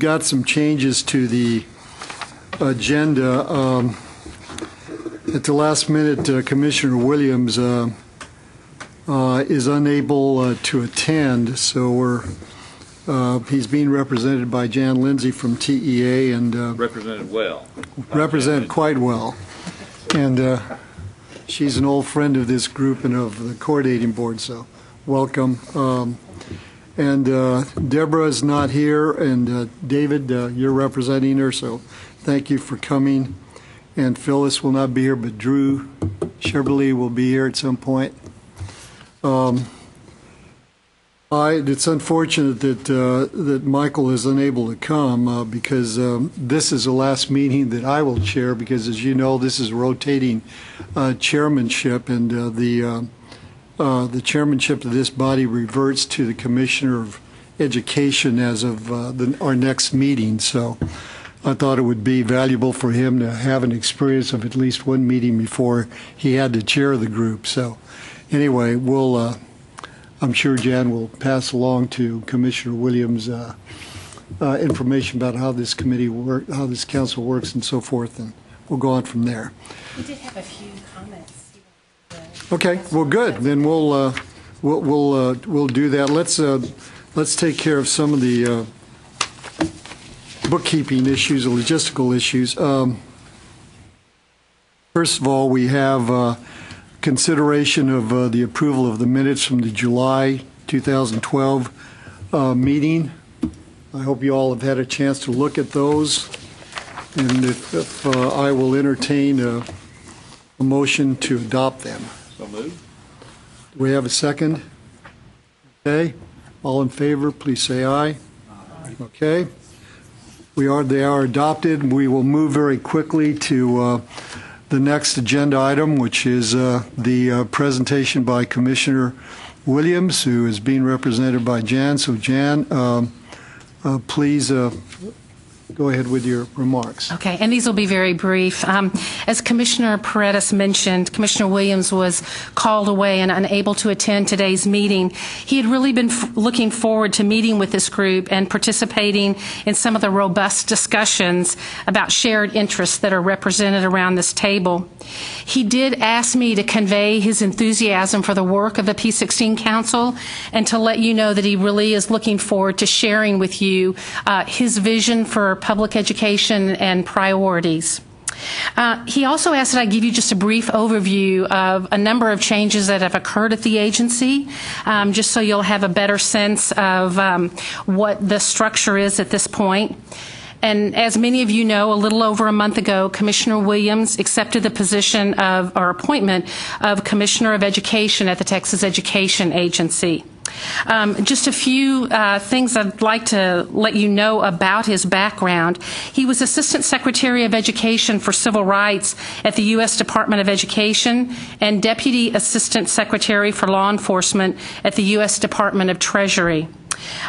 got some changes to the agenda. Um, At the last minute, uh, Commissioner Williams uh, uh, is unable uh, to attend, so we're, uh, he's being represented by Jan Lindsay from TEA and uh, Represented well. represented quite well. And uh, she's an old friend of this group and of the coordinating board, so welcome. Um, And uh, Deborah is not here, and uh, David, uh, you're representing her, so thank you for coming. And Phyllis will not be here, but Drew Cheverly will be here at some point. Um, I, it's unfortunate that, uh, that Michael is unable to come uh, because um, this is the last meeting that I will chair because, as you know, this is rotating uh, chairmanship and the, uh, the chairmanship of this body reverts to the Commissioner of Education as of uh, the, our next meeting. So I thought it would be valuable for him to have an experience of at least one meeting before he had to chair the group. So anyway, we'll, uh, I'm sure Jan will pass along to Commissioner Williams uh, uh, information about how this committee work, how this council works and so forth, and we'll go on from there. We did have a few. Okay, well, good, then we'll, uh, we'll, we'll, uh, we'll do that. Let's, uh, let's take care of some of the uh, bookkeeping issues, or logistical issues. Um, First of all, we have uh, consideration of uh, the approval of the minutes from the July 2012 uh, meeting. I hope you all have had a chance to look at those, and if, if I will entertain a, a motion to adopt them. So moved. Do we have a second? Okay, all in favor, please say aye. Okay. We are, they are adopted. We will move very quickly to uh, the next agenda item, which is uh, the uh, presentation by Commissioner Williams, who is being represented by Jan. So Jan, um, uh, please uh, go ahead with your remarks. Okay, and these will be very brief. Um, As Commissioner Paredes mentioned, Commissioner Williams was called away and unable to attend today's meeting. He had really been looking forward to meeting with this group and participating in some of the robust discussions about shared interests that are represented around this table. He did ask me to convey his enthusiasm for the work of the P16 Council and to let you know that he really is looking forward to sharing with you uh, his vision for public education and priorities. Uh, he also asked that I give you just a brief overview of a number of changes that have occurred at the agency, um, just so you'll have a better sense of um, what the structure is at this point. And as many of you know, a little over a month ago, Commissioner Williams accepted the position of, or appointment of Commissioner of Education at the Texas Education Agency. Um, just a few uh, things I'd like to let you know about his background. He was Assistant Secretary of Education for Civil Rights at the U.S. Department of Education and Deputy Assistant Secretary for Law Enforcement at the U.S. Department of Treasury.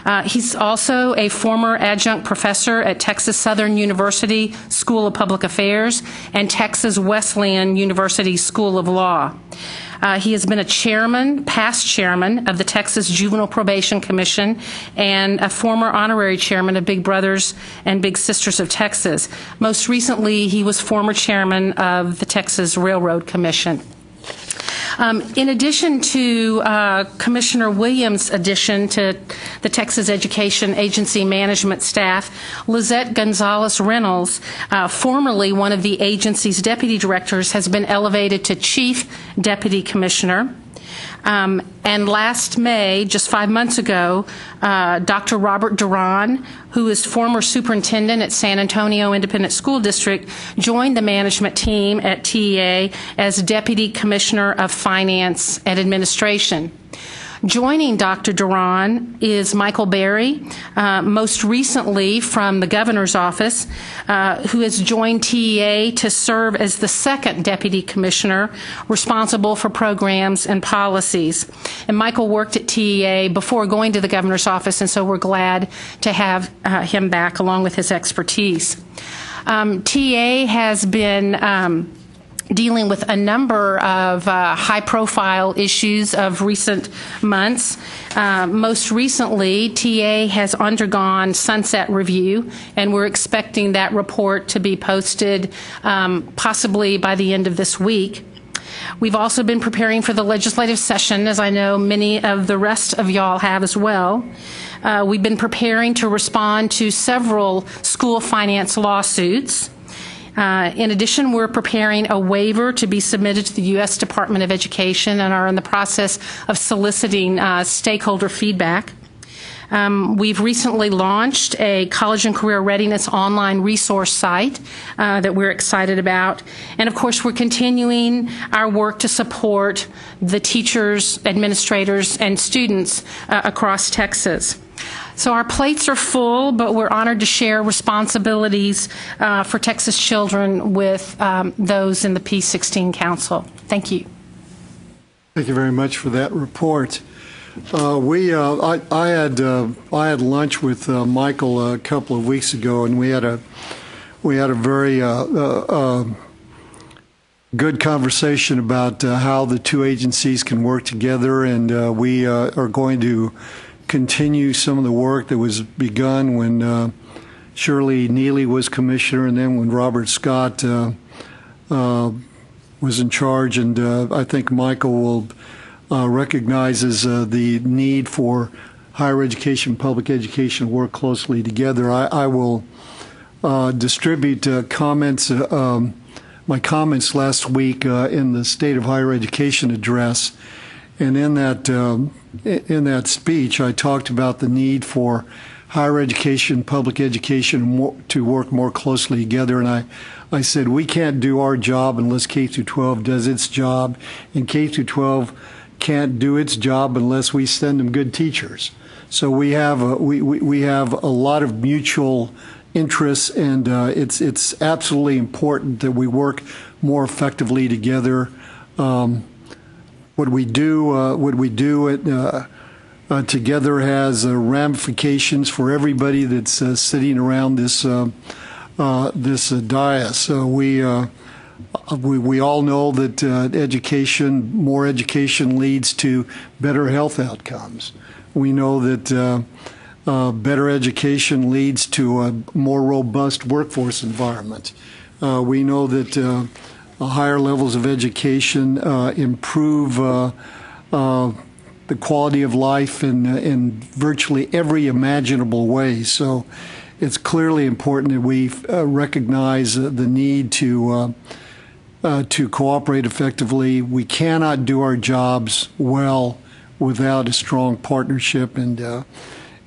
Uh, he's also a former adjunct professor at Texas Southern University School of Public Affairs and Texas Wesleyan University School of Law. Uh, he has been a chairman, past chairman of the Texas Juvenile Probation Commission, and a former honorary chairman of Big Brothers and Big Sisters of Texas. Most recently, he was former chairman of the Texas Railroad Commission. Um, in addition to uh, Commissioner Williams' addition to the Texas Education Agency management staff, Lizette Gonzalez Reynolds, uh, formerly one of the agency's deputy directors, has been elevated to chief deputy commissioner. Um, and last May, just five months ago, uh, Dr. Robert Duran, who is former superintendent at San Antonio Independent School District, joined the management team at TEA as Deputy Commissioner of Finance and Administration. Joining Dr. Duran is Michael Berry, uh, most recently from the governor's office, uh, who has joined TEA to serve as the second deputy commissioner responsible for programs and policies. And Michael worked at TEA before going to the governor's office, and so we're glad to have uh, him back along with his expertise. Um, TEA has been um, dealing with a number of uh, high profile issues of recent months. Uh, most recently, TEA has undergone sunset review, and we're expecting that report to be posted um, possibly by the end of this week. We've also been preparing for the legislative session, as I know many of the rest of y'all have as well. Uh, we've been preparing to respond to several school finance lawsuits. Uh, in addition, we're preparing a waiver to be submitted to the U.S. Department of Education and are in the process of soliciting uh, stakeholder feedback. Um, we've recently launched a college and career readiness online resource site uh, that we're excited about. And of course, we're continuing our work to support the teachers, administrators, and students uh, across Texas. So our plates are full, but we're honored to share responsibilities uh, for Texas children with um, those in the P16 Council. Thank you. Thank you very much for that report. Uh, we, uh, I, I, had, uh, I had lunch with uh, Michael a couple of weeks ago, and we had a, we had a very uh, uh, good conversation about how the two agencies can work together, and we are going to continue some of the work that was begun when Shirley Neeley was commissioner, and then when Robert Scott was in charge, and I think Michael will uh, recognizes uh, the need for higher education, public education work closely together. I, I will uh, distribute uh, comments, uh, um, my comments last week uh, in the State of Higher Education address, and in that um, in that speech, I talked about the need for higher education, public education to work more closely together, and I. I said we can't do our job unless K through 12 does its job, and K through 12 can't do its job unless we send them good teachers. So we have a, we, we, we have a lot of mutual interests, and uh, it's it's absolutely important that we work more effectively together. Um, what we do, uh, what we do it, uh, uh together has uh, ramifications for everybody that's uh, sitting around this this dais. So we we, we all know that uh, education, more education leads to better health outcomes. We know that uh, uh, better education leads to a more robust workforce environment. Uh, we know that uh, higher levels of education uh, improve the quality of life in, in virtually every imaginable way. So it's clearly important that we recognize the need to uh, to cooperate effectively. We cannot do our jobs well without a strong partnership, and uh,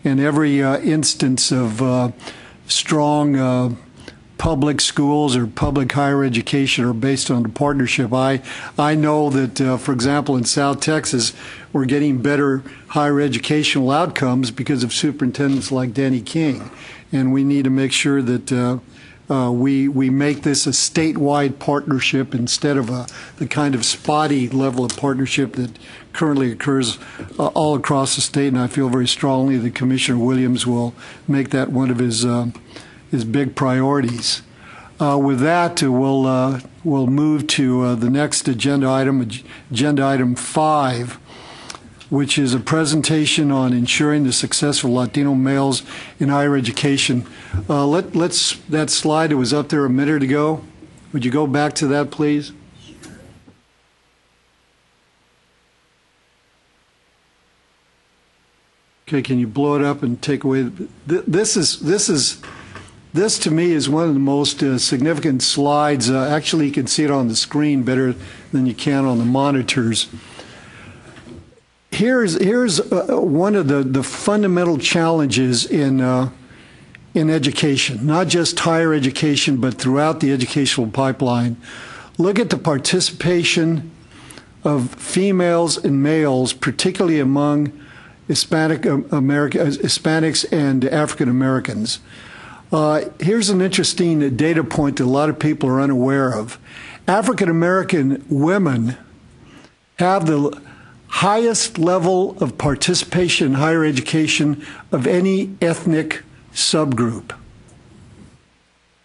in every uh, instance of uh, strong uh, public schools or public higher education are based on a partnership. I I know that, uh, for example, in South Texas, we're getting better higher educational outcomes because of superintendents like Danny King, and we need to make sure that uh, we we make this a statewide partnership instead of a the kind of spotty level of partnership that currently occurs uh, all across the state. And I feel very strongly that Commissioner Williams will make that one of his uh, his big priorities. Uh, with that, we'll uh, we'll move to uh, the next agenda item, agenda item five which is a presentation on ensuring the success of Latino males in higher education. Uh, let, let's that slide that was up there a minute ago. Would you go back to that, please? Okay, can you blow it up and take away? This is this is this to me is one of the most uh, significant slides. Uh, actually, you can see it on the screen better than you can on the monitors here's here's uh, one of the, the fundamental challenges in uh, in education, not just higher education, but throughout the educational pipeline. Look at the participation of females and males, particularly among Hispanic uh, America, uh, Hispanics and African Americans. Uh, here's an interesting data point that a lot of people are unaware of. African American women have the highest level of participation in higher education of any ethnic subgroup.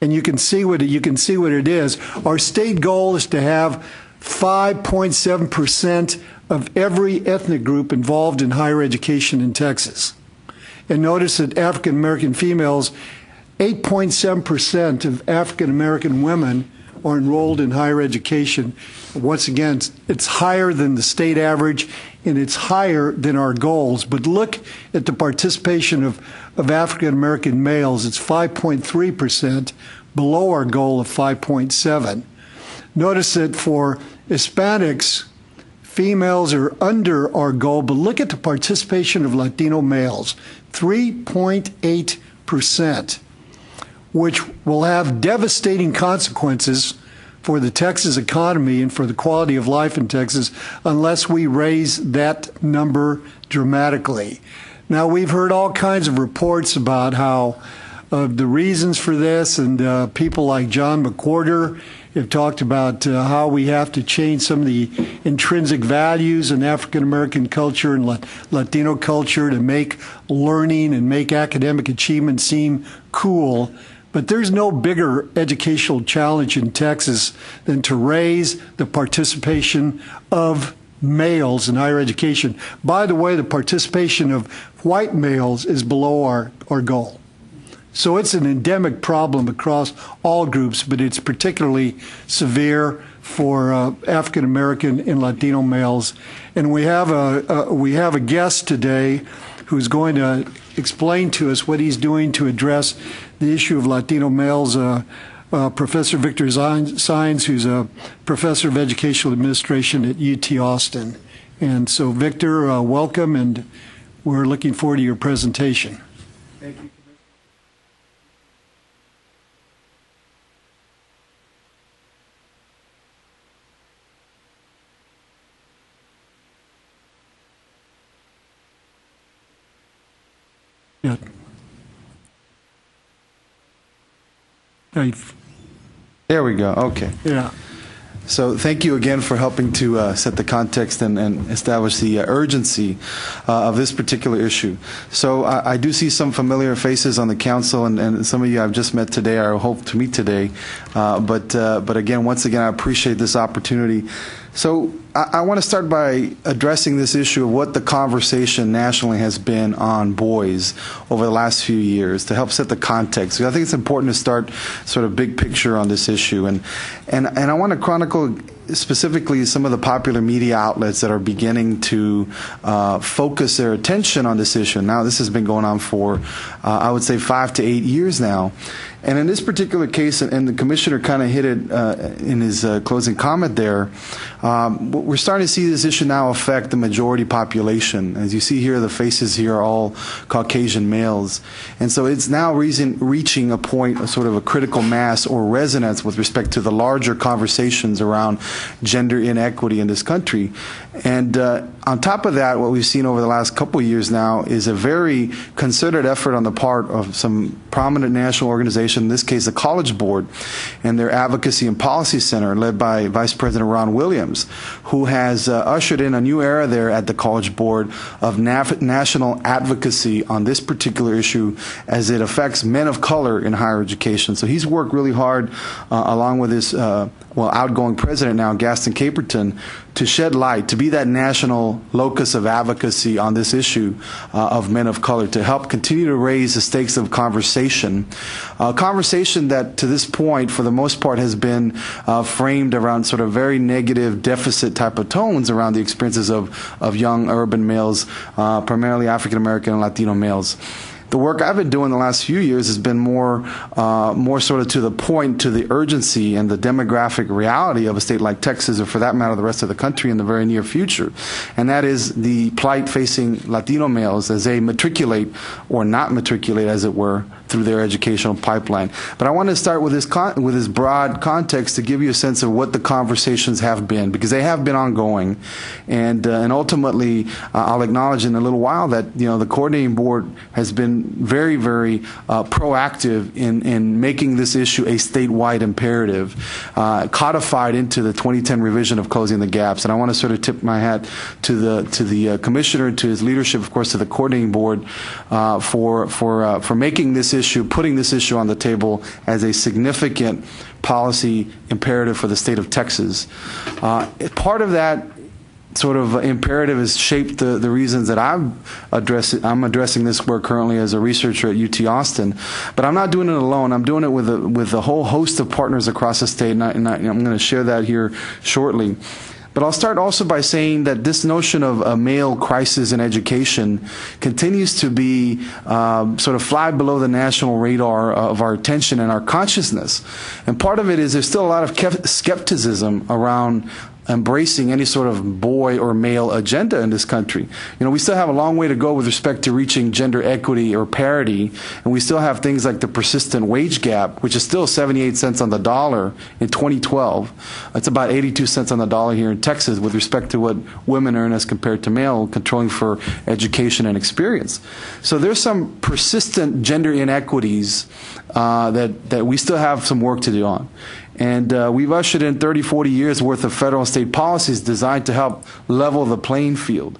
and you can see what it, you can see what it is. Our state goal is to have 5.7 percent of every ethnic group involved in higher education in Texas. And notice that African American females, 8.7 percent of African American women are enrolled in higher education. Once again, it's higher than the state average and it's higher than our goals. But look at the participation of, of African American males. It's 5.3%, below our goal of 5.7. Notice that for Hispanics, females are under our goal, but look at the participation of Latino males 3.8%, which will have devastating consequences for the Texas economy and for the quality of life in Texas unless we raise that number dramatically. Now, we've heard all kinds of reports about how uh, the reasons for this, and uh, people like John McWhorter have talked about uh, how we have to change some of the intrinsic values in African American culture and Latino culture to make learning and make academic achievement seem cool. But there's no bigger educational challenge in Texas than to raise the participation of males in higher education. By the way, the participation of white males is below our, our goal. So it's an endemic problem across all groups, but it's particularly severe for uh, African American and Latino males. And we have a, a we have a guest today who's going to explain to us what he's doing to address the issue of Latino males. Uh, uh, professor Victor Saenz, who's a professor of educational administration at UT Austin. And so, Victor, uh, welcome, and we're looking forward to your presentation. Thank you. Yeah. There we go. Okay. Yeah. So thank you again for helping to uh, set the context and, and establish the uh, urgency uh, of this particular issue. So I, I, do see some familiar faces on the council, and, and, some of you I've just met today, or hope to meet today. Uh, but uh, but again, once again, I appreciate this opportunity. So I, I want to start by addressing this issue of what the conversation nationally has been on boys over the last few years to help set the context. I think it's important to start sort of big picture on this issue, and and and I want to chronicle specifically some of the popular media outlets that are beginning to uh, focus their attention on this issue. Now, this has been going on for, uh, I would say, five to eight years now. And in this particular case, and the commissioner kind of hit it uh, in his uh, closing comment there, um, we're starting to see this issue now affect the majority population. As you see here, the faces here are all Caucasian males. And so it's now reason, reaching a point, a sort of a critical mass or resonance with respect to the larger conversations around gender inequity in this country. And uh, on top of that, what we've seen over the last couple of years now is a very concerted effort on the part of some prominent national organization, in this case the College Board, and their Advocacy and Policy Center, led by Vice President Ron Williams, who has uh, ushered in a new era there at the College Board of national advocacy on this particular issue as it affects men of color in higher education. So he's worked really hard, uh, along with his uh, well outgoing president now, Gaston Caperton, to shed light, to be that national locus of advocacy on this issue uh, of men of color, to help continue to raise the stakes of conversation. A conversation that, to this point, for the most part, has been uh, framed around sort of very negative, deficit type of tones around the experiences of, of young urban males, uh, primarily African American and Latino males the work I've been doing the last few years has been more, uh, more sort of to the point, to the urgency and the demographic reality of a state like Texas, or for that matter, the rest of the country in the very near future. And that is the plight facing Latino males as they matriculate or not matriculate, as it were, through their educational pipeline. But I want to start with this con- with this broad context to give you a sense of what the conversations have been because they have been ongoing, and uh, and ultimately uh, I'll acknowledge in a little while that you know the coordinating board has been very very uh, proactive in in making this issue a statewide imperative, uh, codified into the 2010 revision of closing the gaps. And I want to sort of tip my hat to the to the uh, commissioner, to his leadership, of course, to the coordinating board uh, for for for making this issue putting this issue on the table as a significant policy imperative for the state of Texas. Uh, part of that sort of imperative has shaped the, the reasons that I'm addressing I'm addressing this work currently as a researcher at UT Austin. But I'm not doing it alone. I'm doing it with a, with a whole host of partners across the state, and, I, I'm going to share that here shortly. But I'll start also by saying that this notion of a male crisis in education continues to be um, sort of fly below the national radar of our attention and our consciousness. And part of it is there's still a lot of skepticism around embracing any sort of boy or male agenda in this country. You know, we still have a long way to go with respect to reaching gender equity or parity, and we still have things like the persistent wage gap, which is still 78 cents on the dollar in 2012. It's about 82 cents on the dollar here in Texas with respect to what women earn as compared to male, controlling for education and experience. So there's some persistent gender inequities uh, that, that we still have some work to do on. And uh, we've ushered in 30, 40 years worth of federal state policies designed to help level the playing field.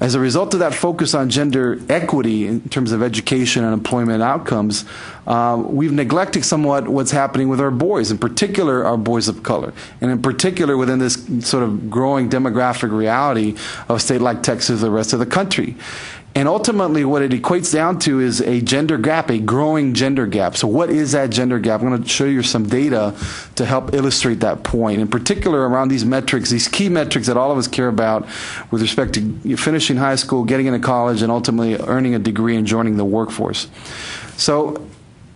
As a result of that focus on gender equity in terms of education and employment outcomes, uh, we've neglected somewhat what's happening with our boys, in particular our boys of color, and in particular within this sort of growing demographic reality of a state like Texas, the rest of the country. And ultimately, what it equates down to is a gender gap, a growing gender gap. So, what is that gender gap? I'm going to show you some data to help illustrate that point. In particular, around these metrics, these key metrics that all of us care about with respect to finishing high school, getting into college, and ultimately earning a degree and joining the workforce. So,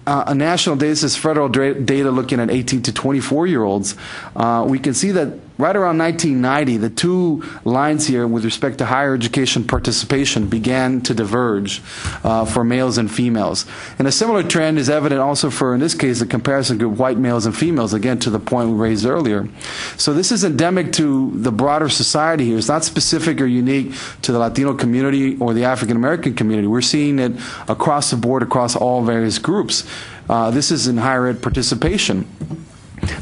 uh, a national data, this is federal data looking at 18 to 24 year olds, uh, we can see that right around 1990, the two lines here with respect to higher education participation began to diverge uh, for males and females. And a similar trend is evident also for, in this case, the comparison group white males and females, again, to the point we raised earlier. So this is endemic to the broader society here. It's not specific or unique to the Latino community or the African American community. We're seeing it across the board, across all various groups. Uh, this is in higher ed participation.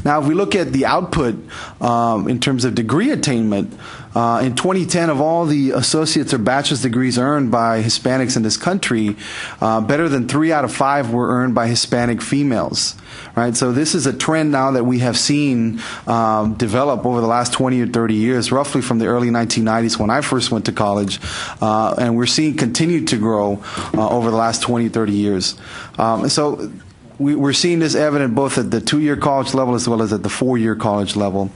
Now, if we look at the output um, in terms of degree attainment, uh, in 2010, of all the associate's or bachelor's degrees earned by Hispanics in this country, uh, better than three out of five were earned by Hispanic females. Right, so this is a trend now that we have seen um, develop over the last 20 or 30 years, roughly from the early 1990s when I first went to college, uh, and we're seeing continue to grow uh, over the last 20, 30 years. Um, so we, are seeing this evident both at the two-year college level as well as at the four-year college level.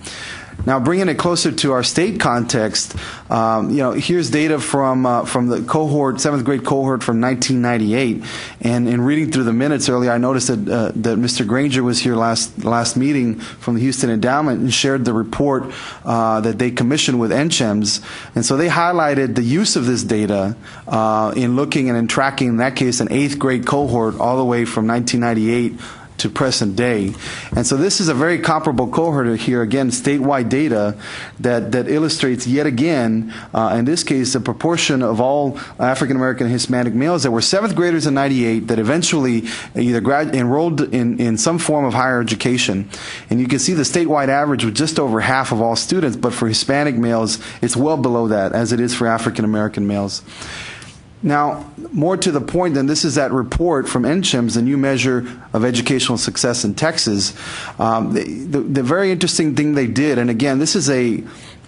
Now, bringing it closer to our state context, um, you know, here's data from uh, from the cohort, seventh grade cohort from 1998. And in reading through the minutes earlier, I noticed that uh, that Mr. Granger was here last last meeting from the Houston Endowment and shared the report uh, that they commissioned with NCHEMS. And so they highlighted the use of this data uh, in looking and in tracking, in that case, an eighth grade cohort all the way from 1998 to present day. And so this is a very comparable cohort here, again, statewide data that, that illustrates yet again, uh, in this case, the proportion of all African American Hispanic males that were seventh graders in 98 that eventually either grad- enrolled in, in some form of higher education. And you can see the statewide average was just over half of all students, but for Hispanic males, it's well below that, as it is for African American males. Now, more to the point than this is that report from NCHEMS, the new measure of educational success in Texas. Um, the, the, the very interesting thing they did, and again, this is a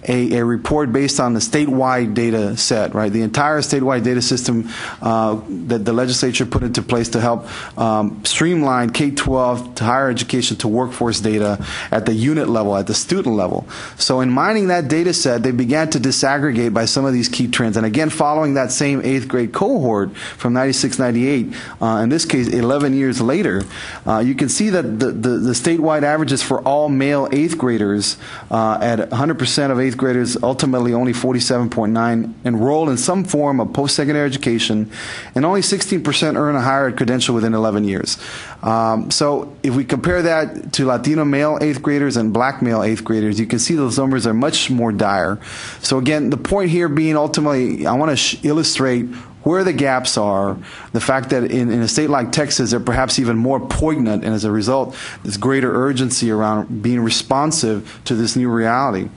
a, a, report based on the statewide data set, right? The entire statewide data system uh, that the legislature put into place to help um, streamline K 12 to higher education to workforce data at the unit level, at the student level. So, in mining that data set, they began to disaggregate by some of these key trends. And again, following that same eighth grade cohort from 96 98, uh, in this case, 11 years later, uh, you can see that the, the, the, statewide averages for all male eighth graders uh, at 100% of eighth graders, ultimately only 47.9 enroll in some form of post-secondary education, and only 16% earn a higher ed credential within 11 years. Um, so if we compare that to Latino male eighth graders and black male eighth graders, you can see those numbers are much more dire. So again, the point here being ultimately, I want to illustrate where the gaps are, the fact that in, in, a state like Texas, they're perhaps even more poignant, and as a result, there's greater urgency around being responsive to this new reality.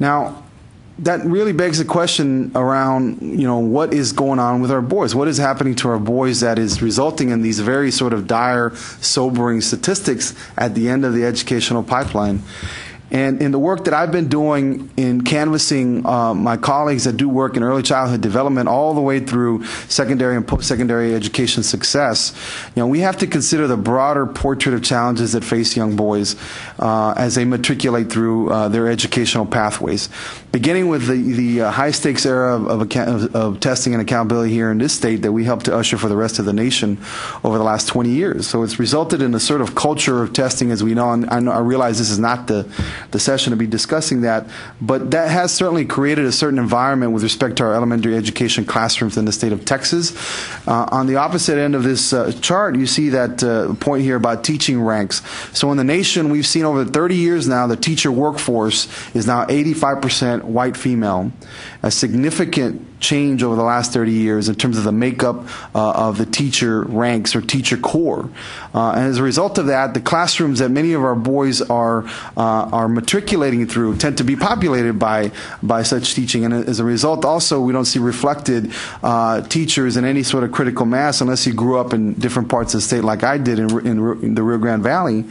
Now, that really begs the question around, you know, what is going on with our boys? What is happening to our boys that is resulting in these very sort of dire, sobering statistics at the end of the educational pipeline? And in the work that I've been doing in canvassing uh, my colleagues that do work in early childhood development all the way through secondary and post-secondary education success, you know, we have to consider the broader portrait of challenges that face young boys uh, as they matriculate through uh, their educational pathways. Beginning with the, the uh, high stakes era of, of, account- of testing and accountability here in this state that we helped to usher for the rest of the nation over the last 20 years. So it's resulted in a sort of culture of testing as we know, and I, know, I realize this is not the the session to be discussing that, but that has certainly created a certain environment with respect to our elementary education classrooms in the state of Texas. Uh, on the opposite end of this uh, chart, you see that uh, point here about teaching ranks. So in the nation, we've seen over 30 years now the teacher workforce is now 85% white female, a significant change over the last 30 years in terms of the makeup uh, of the teacher ranks or teacher corps. Uh, and as a result of that, the classrooms that many of our boys are uh, are matriculating through tend to be populated by by such teaching. And as a result, also we don't see reflected uh, teachers in any sort of critical mass unless you grew up in different parts of the state, like I did in, in, in the Rio Grande Valley,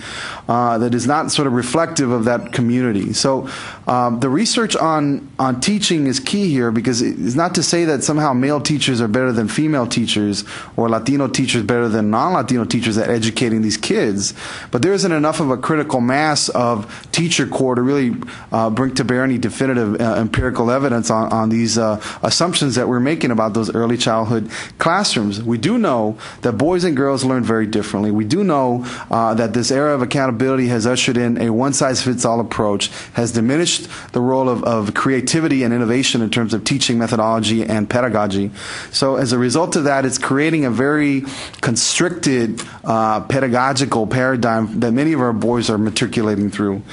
uh, that is not sort of reflective of that community. So um, the research on on teaching is key here because it's not to say that somehow male teachers are better than female teachers or Latino teachers better than non-Latino teachers at educating these kids, but there isn't enough of a critical mass of teacher corps to really uh, bring to bear any definitive uh, empirical evidence on, on these uh, assumptions that we're making about those early childhood classrooms. We do know that boys and girls learn very differently. We do know uh, that this era of accountability has ushered in a one-size-fits-all approach, has diminished the role of, of creativity and innovation in terms of teaching methodology and pedagogy. So as a result of that, it's creating a very constricted uh, pedagogical paradigm that many of our boys are matriculating through.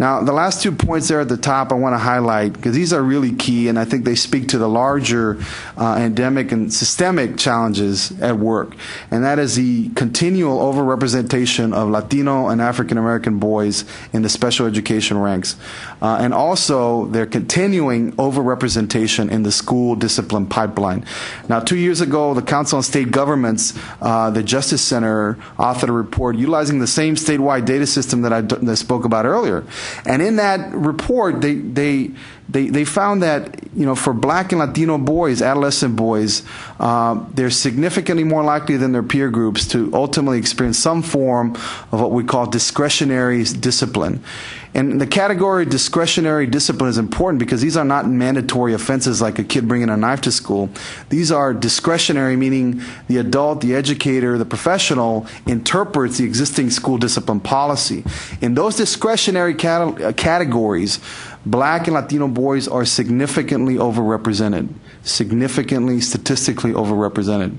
Now, the last two points there at the top I want to highlight because these are really key and I think they speak to the larger uh, endemic and systemic challenges at work. And that is the continual overrepresentation of Latino and African American boys in the special education ranks. Uh, and also their continuing overrepresentation in the school discipline pipeline. Now, two years ago, the Council on State Governments, uh, the Justice Center, authored a report utilizing the same statewide data system that I, that I spoke about earlier. And in that report, they, they, they, they found that, you know, for black and Latino boys, adolescent boys, uh, they're significantly more likely than their peer groups to ultimately experience some form of what we call discretionary discipline. And the category discretionary discipline is important because these are not mandatory offenses like a kid bringing a knife to school. These are discretionary, meaning the adult, the educator, the professional interprets the existing school discipline policy. In those discretionary cat- categories, black and Latino boys are significantly overrepresented, significantly statistically overrepresented.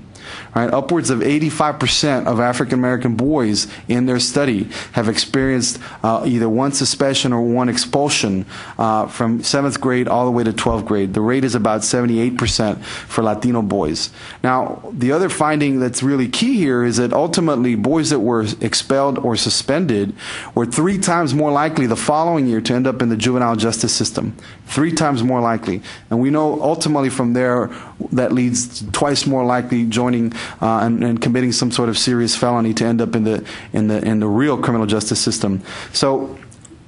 Right? Upwards of 85% of African American boys in their study have experienced uh, either one suspension or one expulsion uh, from seventh grade all the way to 12th grade. The rate is about 78% for Latino boys. Now, the other finding that's really key here is that ultimately boys that were expelled or suspended were three times more likely the following year to end up in the juvenile justice system. Three times more likely. And we know ultimately from there that leads twice more likely joining uh, and, and, committing some sort of serious felony to end up in the in the in the real criminal justice system. So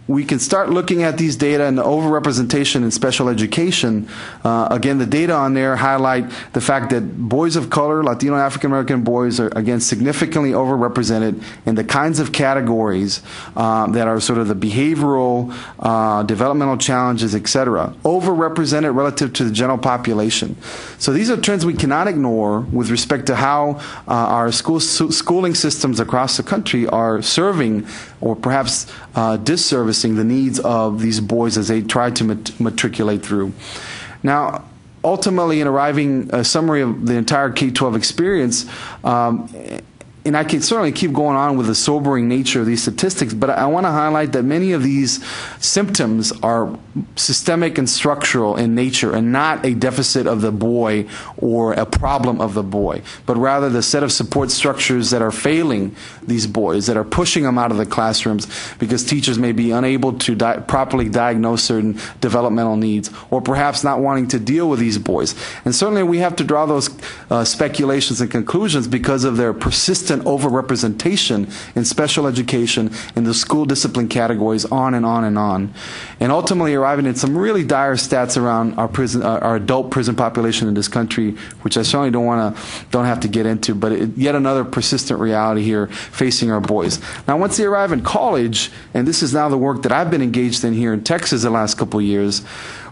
we can start looking at these data and the overrepresentation in special education. Uh, again, the data on there highlight the fact that boys of color, Latino African American boys, are again significantly overrepresented in the kinds of categories um, that are sort of the behavioral, uh, developmental challenges, etc. Overrepresented relative to the general population. So these are trends we cannot ignore with respect to how uh, our school schooling systems across the country are serving or perhaps uh, disservicing the needs of these boys as they try to mat- matriculate through. Now, ultimately, in arriving a summary of the entire K 12 experience, um, and I can certainly keep going on with the sobering nature of these statistics, but I want to highlight that many of these symptoms are systemic and structural in nature and not a deficit of the boy or a problem of the boy, but rather the set of support structures that are failing these boys, that are pushing them out of the classrooms because teachers may be unable to di- properly diagnose certain developmental needs or perhaps not wanting to deal with these boys. And certainly we have to draw those uh, speculations and conclusions because of their persistent overrepresentation in special education, in the school discipline categories, on and on and on. And ultimately arriving at some really dire stats around our prison, uh, our adult prison population in this country, which I certainly don't want to, don't have to get into, but it, yet another persistent reality here facing our boys. Now, once they arrive in college, and this is now the work that I've been engaged in here in Texas the last couple years,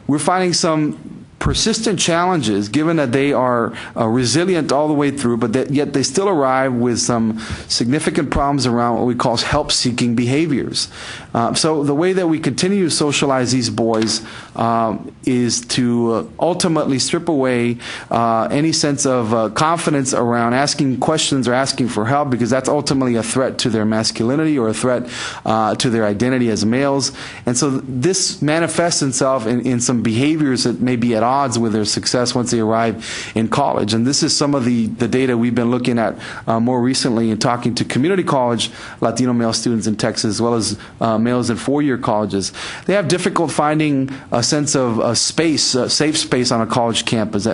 we're finding some persistent challenges, given that they are uh, resilient all the way through, but that yet they still arrive with some significant problems around what we call help-seeking behaviors. Uh, so the way that we continue to socialize these boys um, is to uh, ultimately strip away uh, any sense of uh, confidence around asking questions or asking for help, because that's ultimately a threat to their masculinity or a threat uh, to their identity as males. And so this manifests itself in, in some behaviors that may be at with their success once they arrive in college. And this is some of the, the data we've been looking at uh, more recently in talking to community college Latino male students in Texas, as well as uh, males in four year colleges. They have difficult finding a sense of a space, a safe space on a college campus,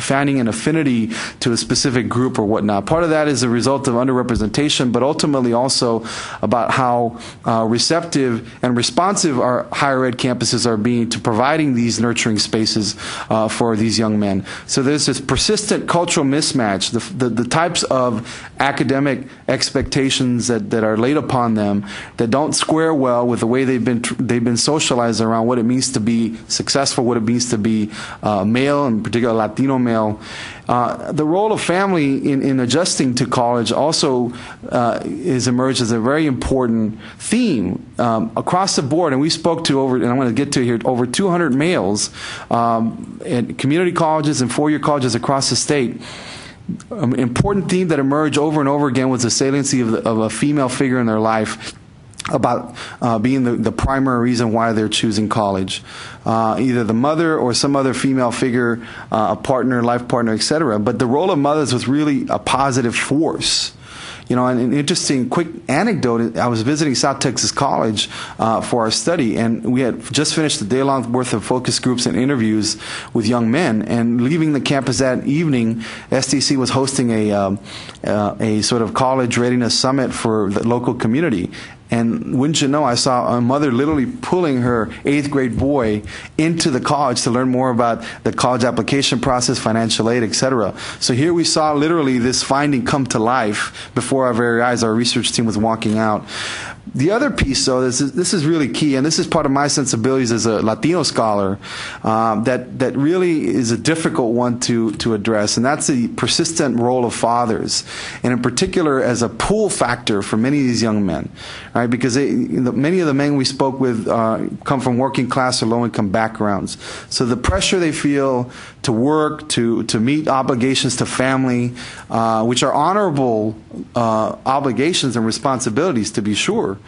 finding an affinity to a specific group or whatnot. Part of that is a result of underrepresentation, but ultimately also about how uh, receptive and responsive our higher ed campuses are being to providing these nurturing spaces uh, for these young men. So there's this persistent cultural mismatch, the, the, the types of academic expectations that, that are laid upon them that don't square well with the way they've been, they've been socialized around what it means to be successful, what it means to be uh, male, in particular Latino male. Uh, the role of family in, in adjusting to college also uh, is emerged as a very important theme um, across the board. And we spoke to over, and I'm going to get to here, over 200 males um, at community colleges and four-year colleges across the state. An important theme that emerged over and over again was the saliency of, the, of a female figure in their life about uh, being the, the primary reason why they're choosing college. Uh, either the mother or some other female figure, uh, a partner, life partner, etc. But the role of mothers was really a positive force. You know, an, an interesting quick anecdote. I was visiting South Texas College uh, for our study, and we had just finished a day long worth of focus groups and interviews with young men. And leaving the campus that evening, STC was hosting a um, uh, a sort of college readiness summit for the local community. And wouldn't you know, I saw a mother literally pulling her eighth grade boy into the college to learn more about the college application process, financial aid, etc. So here we saw literally this finding come to life before our very eyes. Our research team was walking out. The other piece, though, this is, this is really key, and this is part of my sensibilities as a Latino scholar, um, that, that really is a difficult one to, to address, and that's the persistent role of fathers, and in particular as a pull factor for many of these young men, right? Because they, many of the men we spoke with uh, come from working class or low income backgrounds. So the pressure they feel to work, to, to meet obligations to family, uh, which are honorable uh, obligations and responsibilities, to be sure.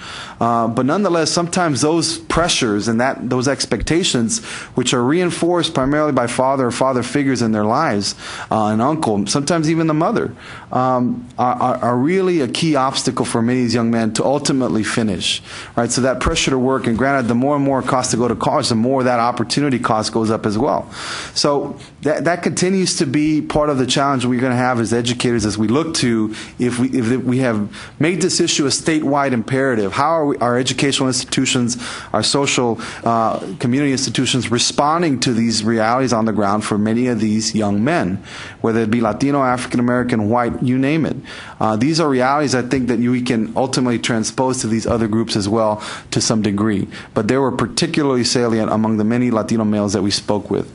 Uh, but nonetheless, sometimes those pressures and that those expectations, which are reinforced primarily by father or father figures in their lives, uh, an uncle, sometimes even the mother, um, are, are really a key obstacle for many of these young men to ultimately finish. Right. So that pressure to work, and granted, the more and more it costs to go to college, the more that opportunity cost goes up as well. So that that continues to be part of the challenge we're going to have as educators as we look to if we if we have made this issue a statewide imperative. How are we, our educational institutions, our social uh, community institutions responding to these realities on the ground for many of these young men, whether it be Latino, African American, white, you name it. Uh, these are realities I think that we can ultimately transpose to these other groups as well to some degree. But they were particularly salient among the many Latino males that we spoke with.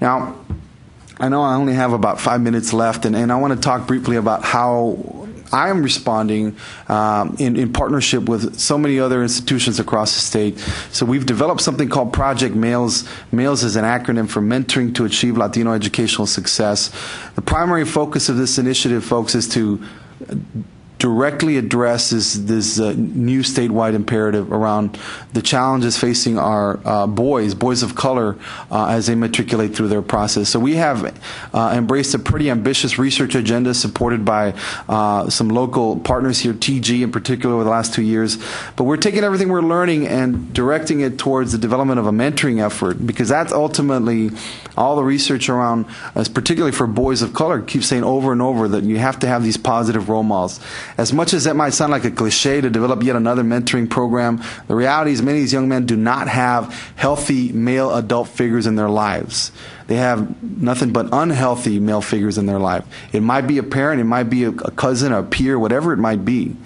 Now, I know I only have about five minutes left, and, and I want to talk briefly about how I am responding um, in, in partnership with so many other institutions across the state. So we've developed something called Project MALES. MALES is an acronym for Mentoring to Achieve Latino Educational Success. The primary focus of this initiative, folks, is to directly addresses this uh, new statewide imperative around the challenges facing our uh, boys, boys of color, uh, as they matriculate through their process. So we have uh, embraced a pretty ambitious research agenda supported by uh, some local partners here, TG in particular, over the last two years. But we're taking everything we're learning and directing it towards the development of a mentoring effort because that's ultimately all the research around, particularly for boys of color, keeps saying over and over that you have to have these positive role models. As much as that might sound like a cliche to develop yet another mentoring program, the reality is many of these young men do not have healthy male adult figures in their lives. They have nothing but unhealthy male figures in their life. It might be a parent, it might be a, a cousin, a peer, whatever it might be.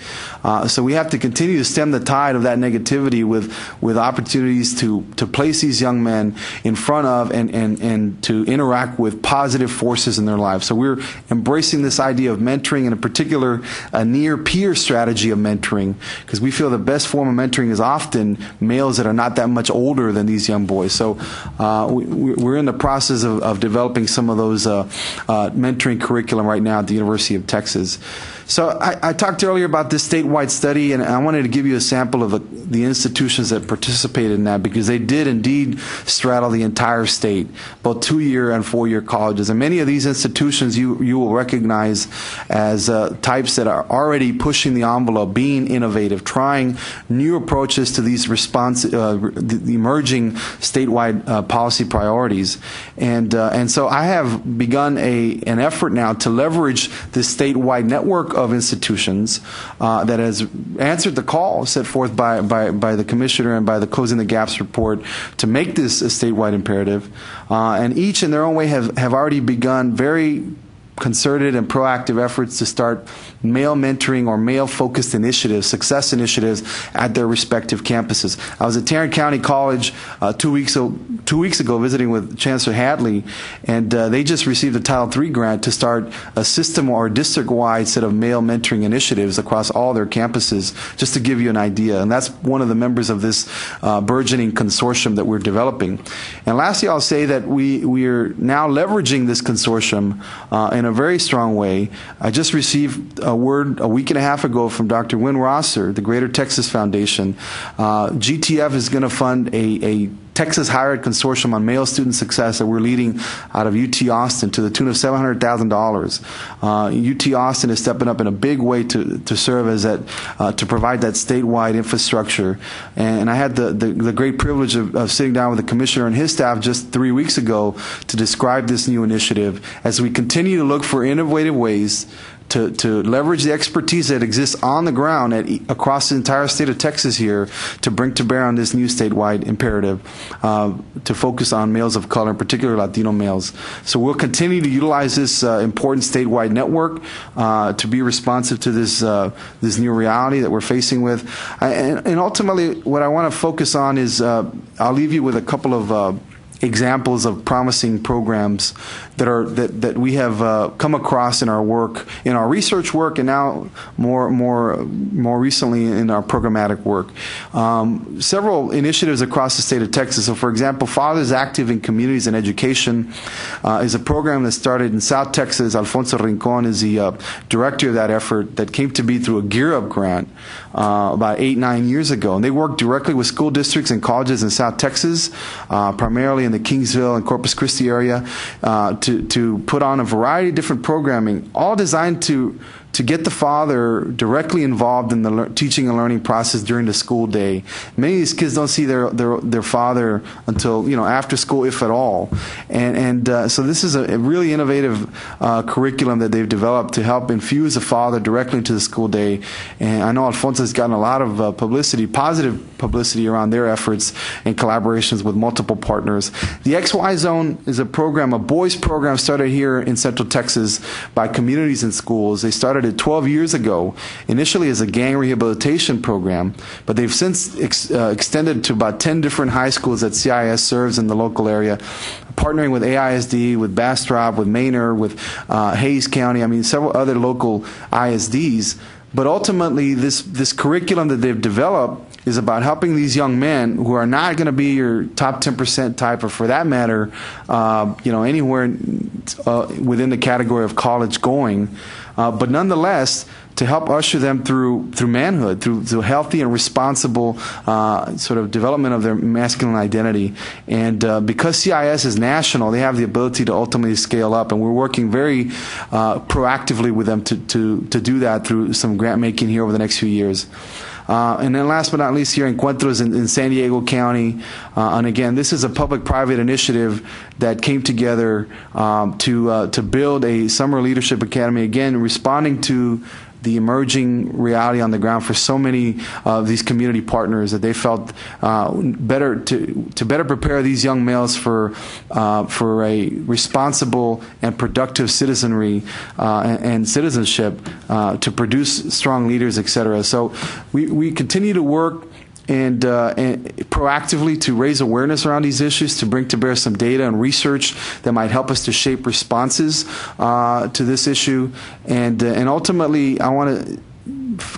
Uh, so we have to continue to stem the tide of that negativity with, with opportunities to, to place these young men in front of and, and, and to interact with positive forces in their lives. So we're embracing this idea of mentoring, and in particular, a near peer strategy of mentoring, because we feel the best form of mentoring is often males that are not that much older than these young boys. So uh, we, we're in the process process of, of developing some of those uh, uh, mentoring curriculum right now at the University of Texas. So I, I, talked earlier about this statewide study, and I wanted to give you a sample of the, the, institutions that participated in that because they did indeed straddle the entire state, both two-year and four-year colleges. And many of these institutions you you will recognize as uh, types that are already pushing the envelope, being innovative, trying new approaches to these response uh, the emerging statewide uh, policy priorities. And uh, and so I have begun a an effort now to leverage this statewide network of institutions uh, that has answered the call set forth by, by, by the commissioner and by the Closing the Gaps report to make this a statewide imperative. Uh, and each in their own way have, have already begun very concerted and proactive efforts to start male mentoring or male focused initiatives, success initiatives at their respective campuses. I was at Tarrant County College uh, two weeks ago, two weeks ago visiting with Chancellor Hadley, and uh, they just received a Title III grant to start a system or district wide set of male mentoring initiatives across all their campuses, just to give you an idea. And that's one of the members of this uh, burgeoning consortium that we're developing. And lastly, I'll say that we, we are now leveraging this consortium uh, in a very strong way. I just received a word a week and a half ago from Dr. Wynn Rosser, the Greater Texas Foundation. Uh, GTF is going to fund a, a Texas Higher Ed Consortium on Male Student Success that we're leading out of UT Austin to the tune of $700,000. Uh, UT Austin is stepping up in a big way to, to serve as that, uh, to provide that statewide infrastructure. And, I had the, the, the great privilege of, of, sitting down with the commissioner and his staff just three weeks ago to describe this new initiative as we continue to look for innovative ways to, to leverage the expertise that exists on the ground at, across the entire state of Texas here to bring to bear on this new statewide imperative uh, to focus on males of color, in particular Latino males. So we'll continue to utilize this uh, important statewide network uh, to be responsive to this uh, this new reality that we're facing with. and, and, ultimately, what I want to focus on is uh, I'll leave you with a couple of uh, examples of promising programs that are that, that we have uh, come across in our work, in our research work, and now more more more recently in our programmatic work. Um, several initiatives across the state of Texas. So, for example, Fathers Active in Communities and Education uh, is a program that started in South Texas. Alfonso Rincon is the uh, director of that effort that came to be through a Gear Up grant uh, about eight nine years ago, and they work directly with school districts and colleges in South Texas, uh, primarily in the Kingsville and Corpus Christi area, uh, to, to put on a variety of different programming, all designed to to get the father directly involved in the teaching and learning process during the school day. Many of these kids don't see their their, their father until you know after school, if at all. And and uh, so this is a, a really innovative uh, curriculum that they've developed to help infuse the father directly into the school day. And I know Alfonso has gotten a lot of uh, publicity, positive publicity around their efforts and collaborations with multiple partners. The XY Zone is a program, a boys program started here in Central Texas by Communities In Schools. They started started 12 years ago, initially as a gang rehabilitation program, but they've since ex, uh, extended to about 10 different high schools that CIS serves in the local area, partnering with AISD, with Bastrop, with Manor, with uh, Hays County, I mean, several other local ISDs. But ultimately, this, this curriculum that they've developed is about helping these young men who are not going to be your top 10% type, or for that matter, uh, you know, anywhere uh, within the category of college going, uh, but nonetheless, to help usher them through through manhood, through, through healthy and responsible uh, sort of development of their masculine identity. And uh, because CIS is national, they have the ability to ultimately scale up, and we're working very uh, proactively with them to, to, to do that through some grant making here over the next few years. Uh, and then last but not least, here Encuentros in, in San Diego County. Uh, and again, this is a public-private initiative that came together um, to uh, to build a summer leadership academy. Again, responding to the emerging reality on the ground for so many of these community partners that they felt uh, better to to better prepare these young males for uh, for a responsible and productive citizenry uh, and, and, citizenship uh, to produce strong leaders, etc. So we we continue to work and, uh, and, proactively to raise awareness around these issues, to bring to bear some data and research that might help us to shape responses uh, to this issue. And, uh, and ultimately, I want to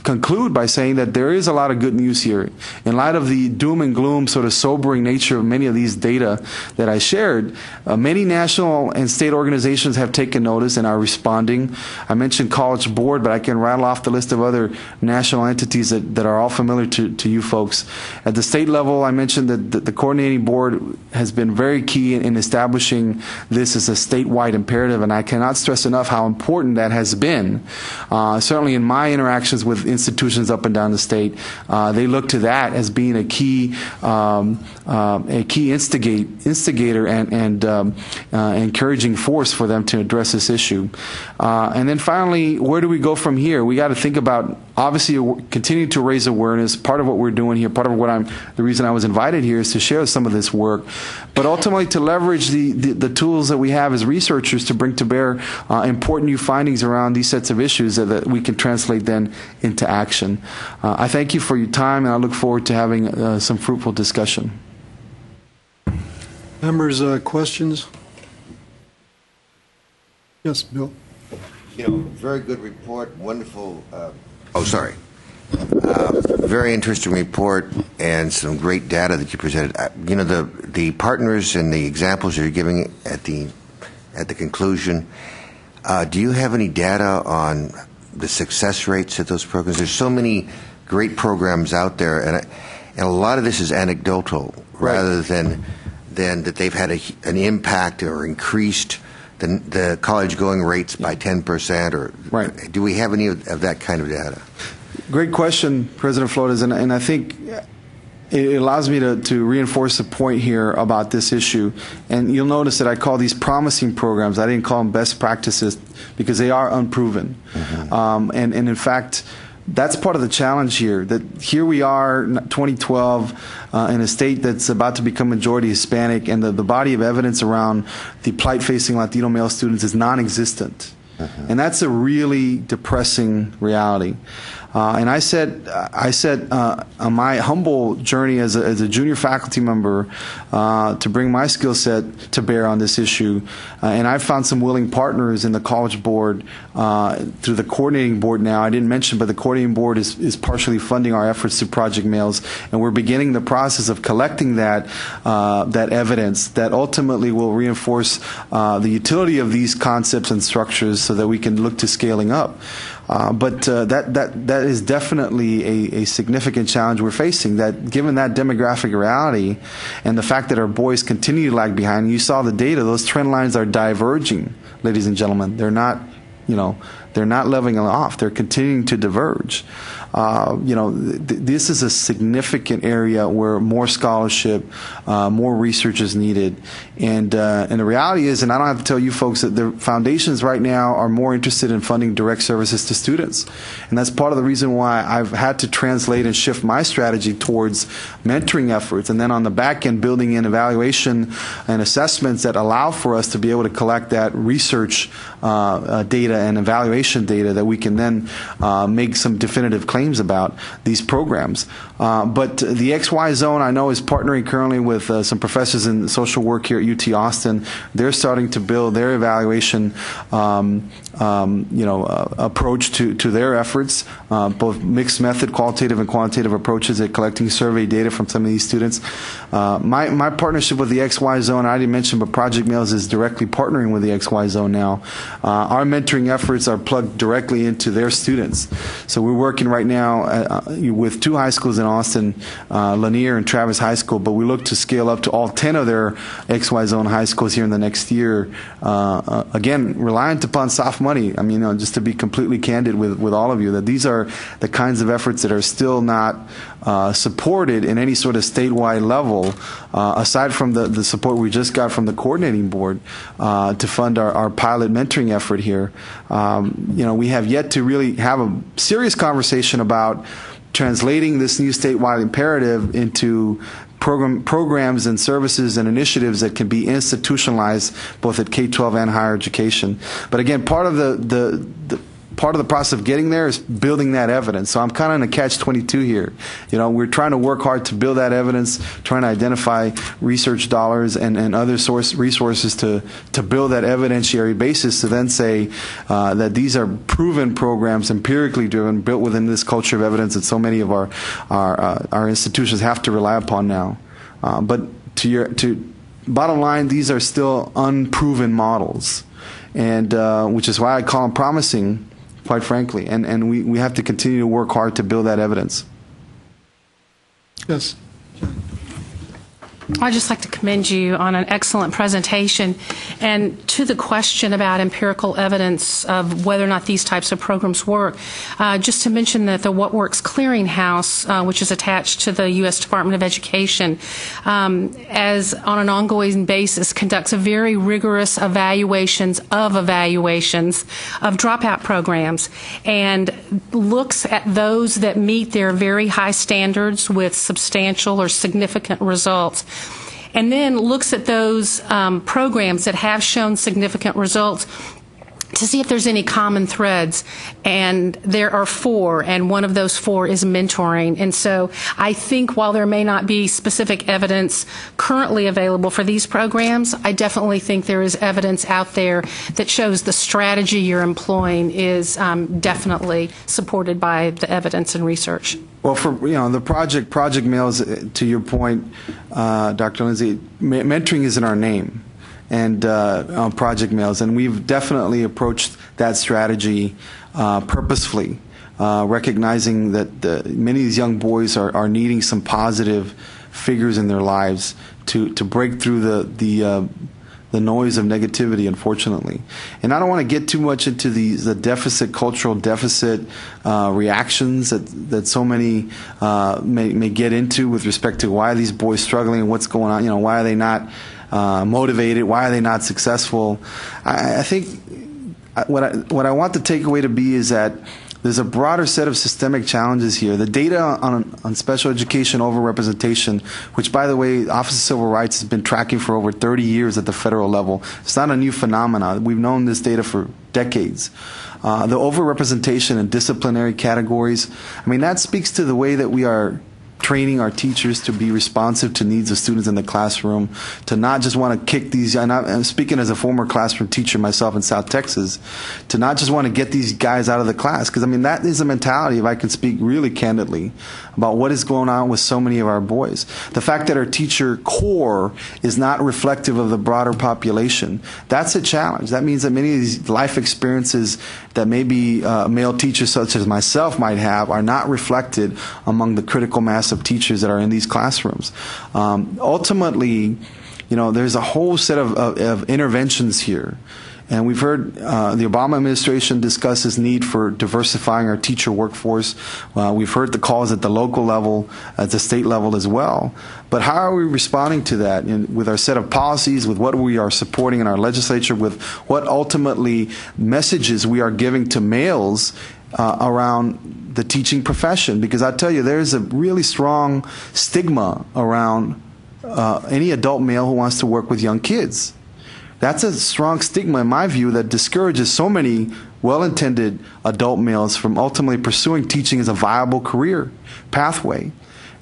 conclude by saying that there is a lot of good news here. In light of the doom and gloom, sort of sobering nature of many of these data that I shared, uh, many national and state organizations have taken notice and are responding. I mentioned College Board, but I can rattle off the list of other national entities that, that are all familiar to, to you folks. At the state level, I mentioned that the, the coordinating board has been very key in, in establishing this as a statewide imperative, and I cannot stress enough how important that has been. Uh, certainly in my interactions with institutions up and down the state, uh, they look to that as being a key um, uh, a key instigate instigator and and um, uh, encouraging force for them to address this issue. Uh, and then finally, where do we go from here? We got to think about obviously continue to raise awareness. Part of what we're doing here, part of what I'm the reason I was invited here is to share some of this work, but ultimately to leverage the the, the tools that we have as researchers to bring to bear uh, important new findings around these sets of issues that, that we can translate then into action. Uh, I thank you for your time, and I look forward to having uh, some fruitful discussion. Members, uh, questions? Yes, Bill. You know, very good report, wonderful. Oh, sorry. Uh, very interesting report and some great data that you presented. Uh, you know, the the partners and the examples you're giving at the at the conclusion. Uh, do you have any data on the success rates of those programs? There's so many great programs out there, and and a lot of this is anecdotal rather right. than than that they've had a, an impact or increased the, the college going rates by 10% or right. do we have any of, of that kind of data? Great question, President Flores, and, and I think it allows me to, to reinforce the point here about this issue. And you'll notice that I call these promising programs. I didn't call them best practices because they are unproven. Mm-hmm. Um, and, and in fact, that's part of the challenge here. That here we are, 2012, uh, in a state that's about to become majority Hispanic, and the, the body of evidence around the plight facing Latino male students is non existent. Uh-huh. And that's a really depressing reality. Uh, and I said, I said, uh, on my humble journey as a, as a junior faculty member, uh, to bring my skill set to bear on this issue, uh, and I found some willing partners in the College Board uh, through the coordinating board. Now, I didn't mention, but the coordinating board is, is partially funding our efforts through Project Males, and we're beginning the process of collecting that uh, that evidence that ultimately will reinforce the utility of these concepts and structures, so that we can look to scaling up. Uh, but uh, that, that, that is definitely a, a, significant challenge we're facing. That given that demographic reality and the fact that our boys continue to lag behind, you saw the data, those trend lines are diverging, ladies and gentlemen. They're not, you know, they're not leveling off. They're continuing to diverge. Uh, you know, th- this is a significant area where more scholarship, uh, more research is needed. And, uh, and the reality is, and I don't have to tell you folks that the foundations right now are more interested in funding direct services to students. And that's part of the reason why I've had to translate and shift my strategy towards mentoring efforts. And then on the back end, building in evaluation and assessments that allow for us to be able to collect that research uh, uh, data and evaluation data that we can then make some definitive claims claims about these programs. Uh, but the XY Zone, I know, is partnering currently with uh, some professors in social work here at UT Austin. They're starting to build their evaluation, um, um, you know, uh, approach to, to their efforts, uh, both mixed method, qualitative and quantitative approaches at collecting survey data from some of these students. Uh, my, my partnership with the XY Zone, I didn't mention, but Project Males is directly partnering with the XY Zone now. Uh, our mentoring efforts are plugged directly into their students. So we're working right now uh, uh, with two high schools in Austin, Lanier and Travis High School, but we look to scale up to all 10 of their XY Zone high schools here in the next year. Again, reliant upon soft money. I mean, you know, just to be completely candid with, with all of you, that these are the kinds of efforts that are still not uh, supported in any sort of statewide level, uh, aside from the, the support we just got from the coordinating board uh, to fund our, our pilot mentoring effort here. Um, you know, we have yet to really have a serious conversation about translating this new statewide imperative into program, programs and services and initiatives that can be institutionalized both at K-12 and higher education. But again, part of the, the, the part of the process of getting there is building that evidence. So I'm kind of in a catch-22 here. You know, we're trying to work hard to build that evidence, trying to identify research dollars and, and other source resources to, to build that evidentiary basis to then say uh, that these are proven programs, empirically driven, built within this culture of evidence that so many of our, our, uh, our institutions have to rely upon now. Uh, but to your, to, bottom line, these are still unproven models. And uh, which is why I call them promising quite frankly. And, and we, we have to continue to work hard to build that evidence. Yes. I'd just like to commend you on an excellent presentation. And to the question about empirical evidence of whether or not these types of programs work, uh, just to mention that the What Works Clearinghouse, uh, which is attached to the U.S. Department of Education, um, as on an ongoing basis conducts a very rigorous evaluations of evaluations of dropout programs and looks at those that meet their very high standards with substantial or significant results and then looks at those um, programs that have shown significant results to see if there's any common threads. And there are four, and one of those four is mentoring. And so I think while there may not be specific evidence currently available for these programs, I definitely think there is evidence out there that shows the strategy you're employing is um, definitely supported by the evidence and research. Well, for you know the project Project Males, uh, to your point, uh, Dr. Lindsay, mentoring is in our name and uh, Project Males, and we've definitely approached that strategy uh, purposefully, uh, recognizing that the, many of these young boys are, are needing some positive figures in their lives to, to break through the the uh, the noise of negativity, unfortunately. And I don't want to get too much into the, the deficit, cultural deficit uh, reactions that, that so many uh, may, may get into with respect to why are these boys struggling and what's going on. You know, why are they not uh, motivated? Why are they not successful? I, I think what I, what I want the takeaway to be is that there's a broader set of systemic challenges here. The data on, on special education overrepresentation, which, by the way, Office of Civil Rights has been tracking for over 30 years at the federal level, it's not a new phenomenon. We've known this data for decades. Uh, the overrepresentation in disciplinary categories, I mean, that speaks to the way that we are training our teachers to be responsive to needs of students in the classroom, to not just want to kick these. And I'm speaking as a former classroom teacher myself in South Texas, to not just want to get these guys out of the class. Because I mean, that is a mentality. If I can speak really candidly about what is going on with so many of our boys, the fact that our teacher corps is not reflective of the broader population, that's a challenge. That means that many of these life experiences that maybe uh, male teachers such as myself might have are not reflected among the critical mass of teachers that are in these classrooms. Um, ultimately, you know, there's a whole set of, of, of interventions here. And we've heard uh, the Obama administration discuss this need for diversifying our teacher workforce. Uh, we've heard the calls at the local level, at the state level as well. But how are we responding to that in, with our set of policies, with what we are supporting in our legislature, with what ultimately messages we are giving to males uh, around the teaching profession? Because I tell you, there's a really strong stigma around uh, any adult male who wants to work with young kids. That's a strong stigma, in my view, that discourages so many well intended adult males from ultimately pursuing teaching as a viable career pathway.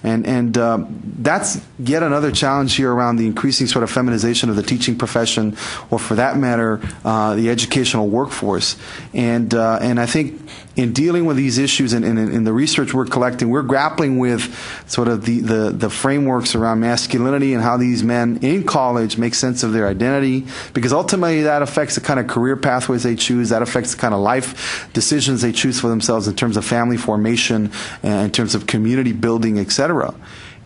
And, and uh, that's yet another challenge here around the increasing sort of feminization of the teaching profession, or for that matter, uh, the educational workforce. And, uh, and I think in dealing with these issues and in, in, the research we're collecting, we're grappling with sort of the, the, the frameworks around masculinity and how these men in college make sense of their identity, because ultimately that affects the kind of career pathways they choose, that affects the kind of life decisions they choose for themselves in terms of family formation, and in terms of community building, et cetera.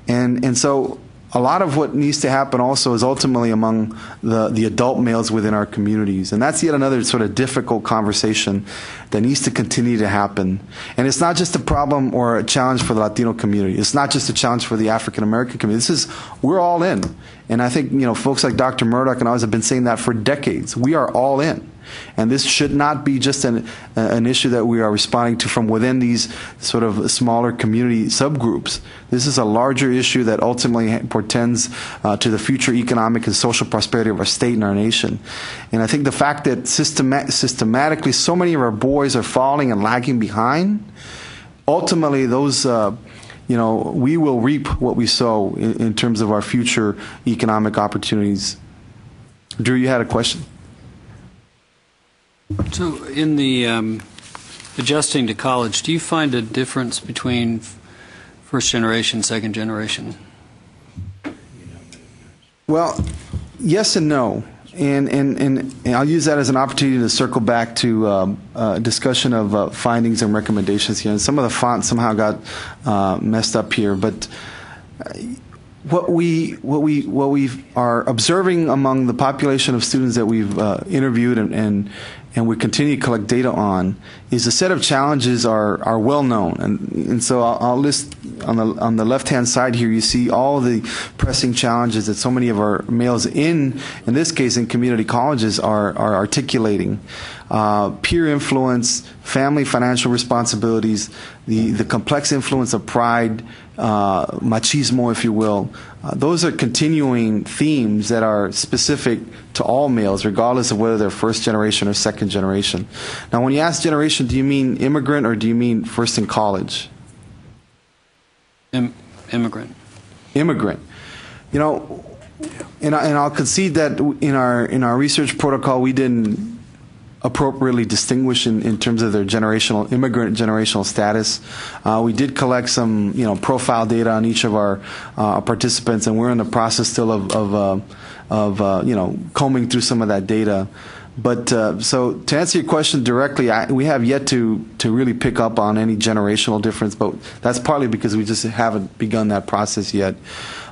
And, and so a lot of what needs to happen also is ultimately among the, the adult males within our communities. And that's yet another sort of difficult conversation that needs to continue to happen. And it's not just a problem or a challenge for the Latino community. It's not just a challenge for the African American community. This is, we're all in. And I think, you know, folks like Dr. Murdoch and others have been saying that for decades. We are all in. And this should not be just an, an issue that we are responding to from within these sort of smaller community subgroups. This is a larger issue that ultimately portends uh, to the future economic and social prosperity of our state and our nation. And I think the fact that systema- systematically so many of our boys are falling and lagging behind, ultimately those. Uh, you know, we will reap what we sow in, in terms of our future economic opportunities. Drew, you had a question? So, in the um, adjusting to college, do you find a difference between first generation, second generation? Well, yes and no. And, and, and, and I'll use that as an opportunity to circle back to um, uh, discussion of uh, findings and recommendations here. And some of the fonts somehow got uh, messed up here, but uh, what we what we what we are observing among the population of students that we've uh, interviewed and, and and we continue to collect data on is a set of challenges are, are well known. And, and so I'll, I'll list on the, on the left hand side here, you see all the pressing challenges that so many of our males in, in this case, in community colleges are, are articulating. Uh, peer influence, family financial responsibilities, the, the complex influence of pride, uh, machismo, if you will. Uh, those are continuing themes that are specific to all males, regardless of whether they're first generation or second generation. Now, when you ask generation, do you mean immigrant or do you mean first in college? Im- immigrant. Immigrant. You know, and, I, and I'll concede that in our in our research protocol, we didn't appropriately distinguish in, in terms of their generational immigrant generational status. Uh, we did collect some you know profile data on each of our uh, participants, and we're in the process still of of, uh, of uh, you know combing through some of that data. But uh, so to answer your question directly, I, we have yet to to really pick up on any generational difference, but that's partly because we just haven't begun that process yet.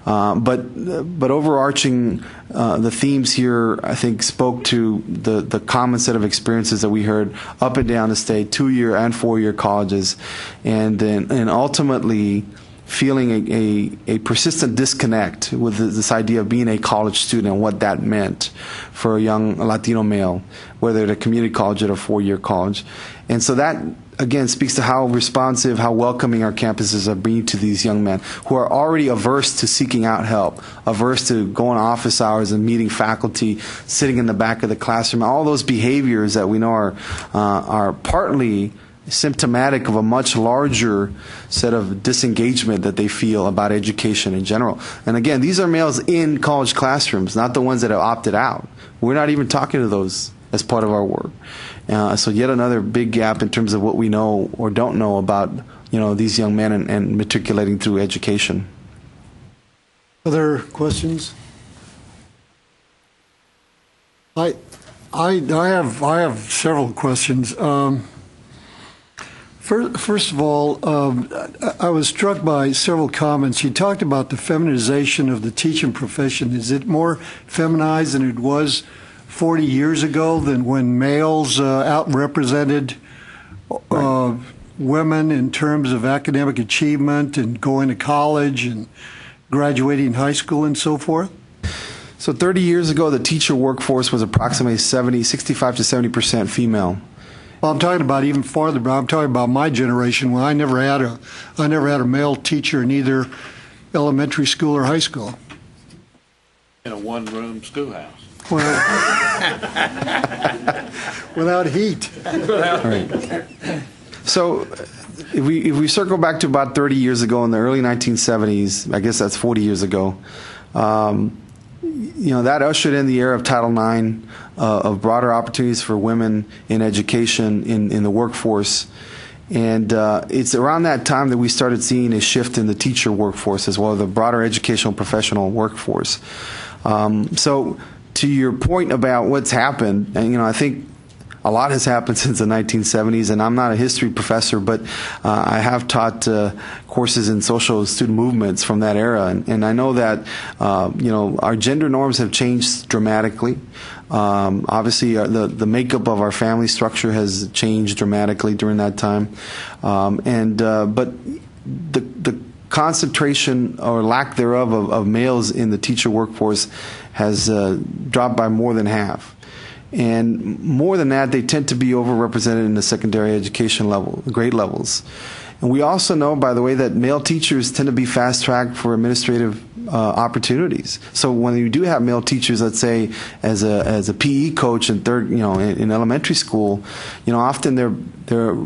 Uh, but but overarching uh, the themes here, I think, spoke to the the common set of experiences that we heard up and down the state, two year and four year colleges, and then and ultimately feeling a, a, a, persistent disconnect with this idea of being a college student and what that meant for a young Latino male, whether at a community college or a four year college. And so that again speaks to how responsive, how welcoming our campuses are being to these young men who are already averse to seeking out help, averse to going office hours and meeting faculty, sitting in the back of the classroom. All those behaviors that we know are uh, are partly symptomatic of a much larger set of disengagement that they feel about education in general. And again, these are males in college classrooms, not the ones that have opted out. We're not even talking to those as part of our work. Uh, so yet another big gap in terms of what we know or don't know about you know these young men and, and matriculating through education. Other questions? I, I, I have I have several questions. Um, first, first of all, um, I, I was struck by several comments. You talked about the feminization of the teaching profession. Is it more feminized than it was 40 years ago than when males uh, outrepresented uh, women in terms of academic achievement and going to college and graduating high school and so forth? So 30 years ago, the teacher workforce was approximately 70, 65 to 70 percent female. Well, I'm talking about even farther, but I'm talking about my generation when I never had a, I never had a male teacher in either elementary school or high school. in a one-room schoolhouse. Without heat. So, if we if we circle back to about 30 years ago in the early 1970s, I guess that's 40 years ago. Um, you know that ushered in the era of Title IX, uh, of broader opportunities for women in education, in in the workforce, and uh, it's around that time that we started seeing a shift in the teacher workforce as well, as the broader educational professional workforce. Um, so, to your point about what's happened, and you know, I think a lot has happened since the 1970s, and I'm not a history professor, but uh, I have taught uh, courses in social student movements from that era, and, and I know that uh, you know our gender norms have changed dramatically. Um, obviously, uh, the the makeup of our family structure has changed dramatically during that time, um, and uh, but the the concentration or lack thereof of, of males in the teacher workforce has uh, dropped by more than half. And more than that, they tend to be overrepresented in the secondary education level, grade levels. And we also know, by the way, that male teachers tend to be fast tracked for administrative uh, opportunities. So when you do have male teachers, let's say as a as a PE coach in third, you know, in, in elementary school, you know, often they're they're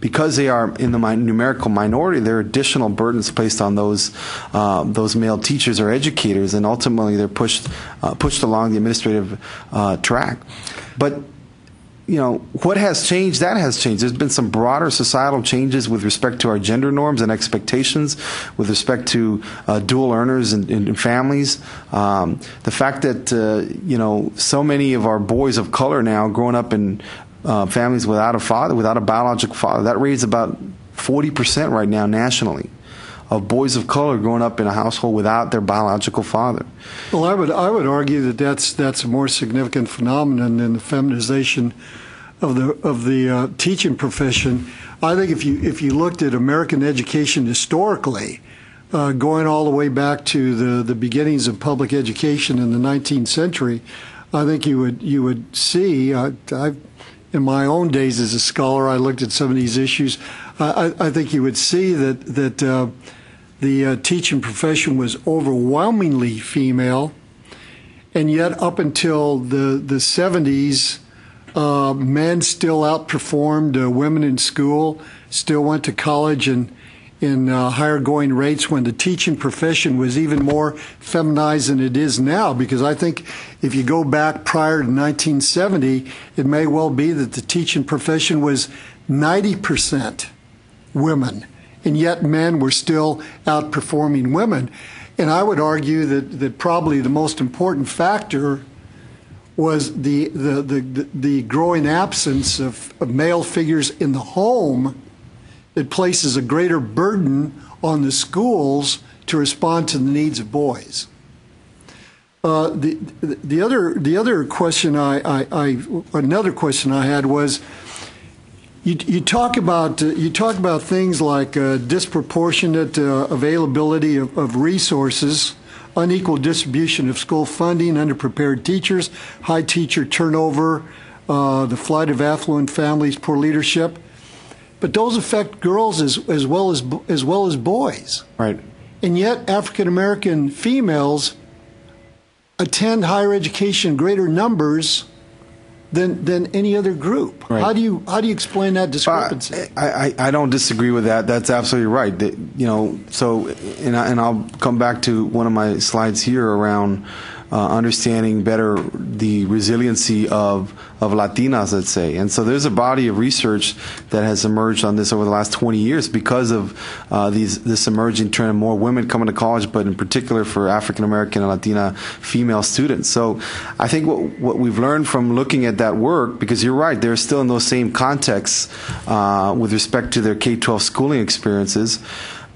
because they are in the numerical minority, there are additional burdens placed on those uh, those male teachers or educators, and ultimately they're pushed uh, pushed along the administrative uh, track. But you know what has changed? That has changed. There's been some broader societal changes with respect to our gender norms and expectations, with respect to uh, dual earners and, and families. Um, the fact that uh, you know so many of our boys of color now growing up in uh, families without a father, without a biological father. That rates about 40% right now nationally of boys of color growing up in a household without their biological father. Well, I would I would argue that that's that's a more significant phenomenon than the feminization of the of the uh, teaching profession. I think if you if you looked at American education historically, uh, going all the way back to the the beginnings of public education in the 19th century, I think you would you would see. Uh, I've in my own days as a scholar, I looked at some of these issues. I, I think you would see that that uh, the uh, teaching profession was overwhelmingly female, and yet up until the the 70s, uh, men still outperformed uh, women in school, still went to college and in uh, higher going rates when the teaching profession was even more feminized than it is now. Because I think if you go back prior to 1970, it may well be that the teaching profession was 90% women, and yet men were still outperforming women. And I would argue that, that probably the most important factor was the, the, the, the growing absence of, of male figures in the home it places a greater burden on the schools to respond to the needs of boys. Uh, the the other the other question I, I, I, another question I had was you, you talk about uh, you talk about things like uh, disproportionate uh, availability of, of, resources, unequal distribution of school funding, underprepared teachers, high teacher turnover, uh, the flight of affluent families, poor leadership but those affect girls as, as well as as well as boys. Right. And yet, African American females attend higher education greater numbers than than any other group. Right. How do you how do you explain that uh, discrepancy? I, I, I don't disagree with that. That's absolutely right. That, you know, so and I, and I'll come back to one of my slides here around uh, understanding better the resiliency of, of Latinas, let's say. And so there's a body of research that has emerged on this over the last 20 years because of uh, these, this emerging trend of more women coming to college, but in particular for African American and Latina female students. So I think what, what we've learned from looking at that work, because you're right, they're still in those same contexts uh, with respect to their K 12 schooling experiences.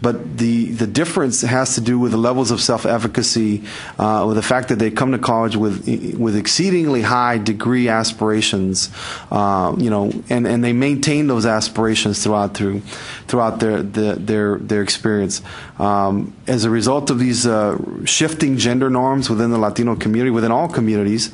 But the, the difference has to do with the levels of self efficacy, uh, with the fact that they come to college with with exceedingly high degree aspirations, uh, you know, and, and they maintain those aspirations throughout through throughout their the, their their experience. Um, as a result of these uh, shifting gender norms within the Latino community, within all communities,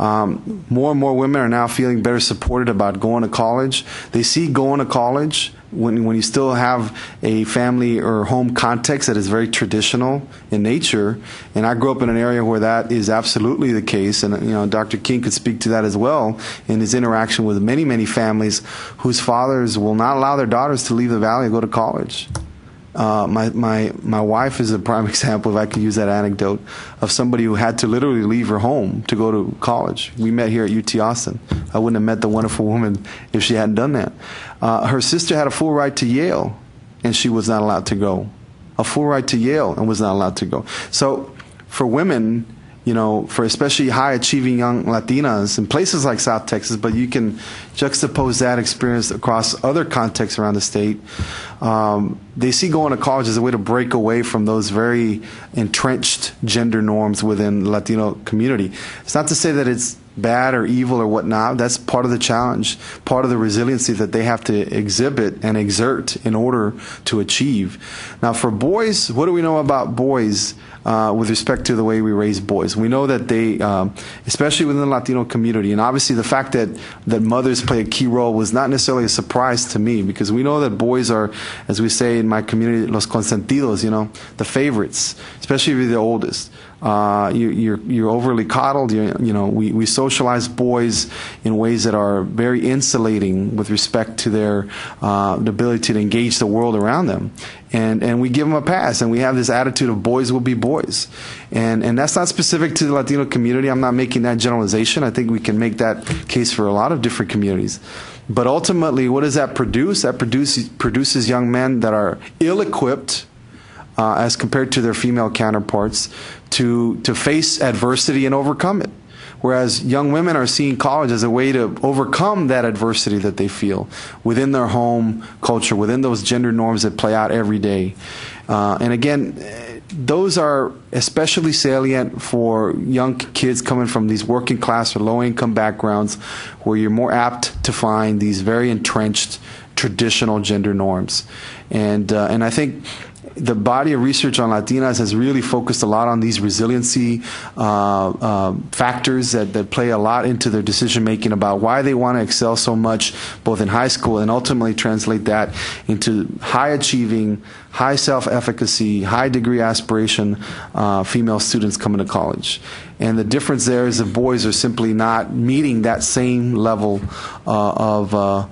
Um, more and more women are now feeling better supported about going to college. They see going to college when, when you still have a family or home context that is very traditional in nature, and I grew up in an area where that is absolutely the case, and you know Dr. King could speak to that as well in his interaction with many many families whose fathers will not allow their daughters to leave the valley and go to college. Uh, my, my, my wife is a prime example, if I could use that anecdote, of somebody who had to literally leave her home to go to college. We met here at UT Austin. I wouldn't have met the wonderful woman if she hadn't done that. Uh, her sister had a full ride to Yale, and she was not allowed to go. A full ride to Yale and was not allowed to go. So for women, you know, for especially high achieving young Latinas in places like South Texas, but you can juxtapose that experience across other contexts around the state. Um, they see going to college as a way to break away from those very entrenched gender norms within the Latino community. It's not to say that it's bad or evil or whatnot. That's part of the challenge, part of the resiliency that they have to exhibit and exert in order to achieve. Now, for boys, what do we know about boys? Uh, with respect to the way we raise boys. We know that they, um, especially within the Latino community, and obviously the fact that, that mothers play a key role was not necessarily a surprise to me because we know that boys are, as we say in my community, los consentidos, you know, the favorites, especially if you're the oldest. Uh, you, you're, you're overly coddled. You, you know, we, we socialize boys in ways that are very insulating with respect to their uh, ability to engage the world around them. And, and we give them a pass, and we have this attitude of boys will be boys. And, and that's not specific to the Latino community. I'm not making that generalization. I think we can make that case for a lot of different communities. But ultimately, what does that produce? That produces, produces young men that are ill equipped uh, as compared to their female counterparts to, to face adversity and overcome it. Whereas young women are seeing college as a way to overcome that adversity that they feel within their home culture, within those gender norms that play out every day. Uh, and again, those are especially salient for young kids coming from these working class or low income backgrounds where you're more apt to find these very entrenched traditional gender norms. And, uh, and I think the body of research on Latinas has really focused a lot on these resiliency uh, uh, factors that, that play a lot into their decision making about why they want to excel so much, both in high school and ultimately translate that into high achieving, high self efficacy, high degree aspiration uh, female students coming to college. And the difference there is that boys are simply not meeting that same level uh, of uh,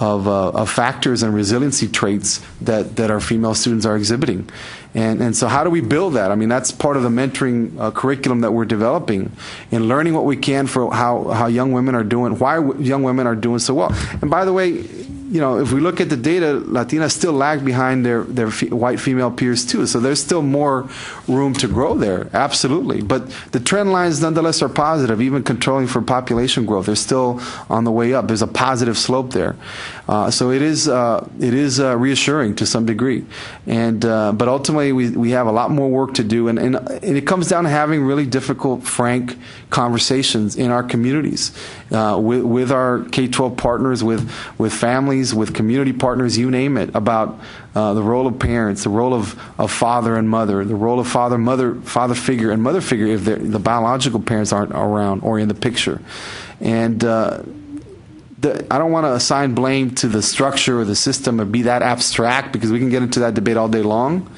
of, uh, of factors and resiliency traits that, that our female students are exhibiting. And, and so, how do we build that? I mean, that's part of the mentoring uh, curriculum that we're developing in learning what we can for how, how young women are doing, why young women are doing so well. And by the way, you know, if we look at the data, Latinas still lag behind their, their white female peers too. So there's still more room to grow there, absolutely. But the trend lines nonetheless are positive, even controlling for population growth. They're still on the way up. There's a positive slope there. Uh, so it is, uh, it is uh, reassuring to some degree. And, uh, but ultimately, we, we have a lot more work to do. And, and, and it comes down to having really difficult, frank conversations in our communities uh, with, with our K 12 partners, with, with families with community partners, you name it, about uh, the role of parents, the role of, of father and mother, the role of father, mother, father figure, and mother figure if the biological parents aren't around or in the picture. And uh, the, I don't want to assign blame to the structure or the system or be that abstract because we can get into that debate all day long.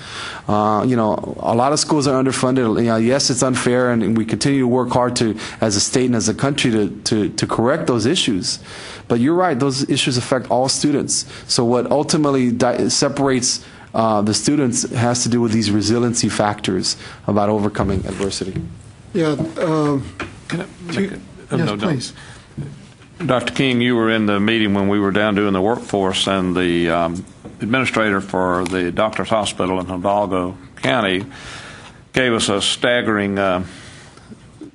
Uh, you know, a lot of schools are underfunded. You know, yes, it's unfair, and we continue to work hard to, as a state and as a country, to, to, to correct those issues. But you're right; those issues affect all students. So what ultimately di- separates uh, the students has to do with these resiliency factors about overcoming adversity. Yeah. Um, Can I make make a- a- yes, no, no. Dr. King, you were in the meeting when we were down doing the workforce, and the um, administrator for the Doctors Hospital in Hidalgo County gave us a staggering uh,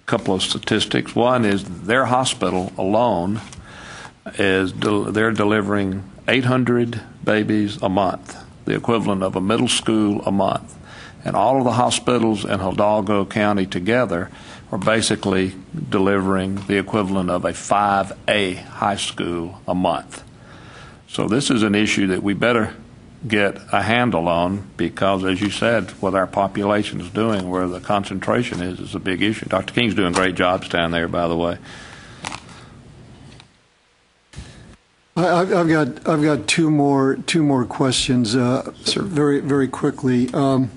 couple of statistics. One is their hospital alone is del- they're delivering 800 babies a month, the equivalent of a middle school a month, and all of the hospitals in Hidalgo County together are basically delivering the equivalent of a 5A high school a month. So this is an issue that we better get a handle on because, as you said, what our population is doing, where the concentration is, is a big issue. Dr. King's doing great jobs down there, by the way. I- I've I've got, I've got two more, two more questions, uh, very, very quickly. Um,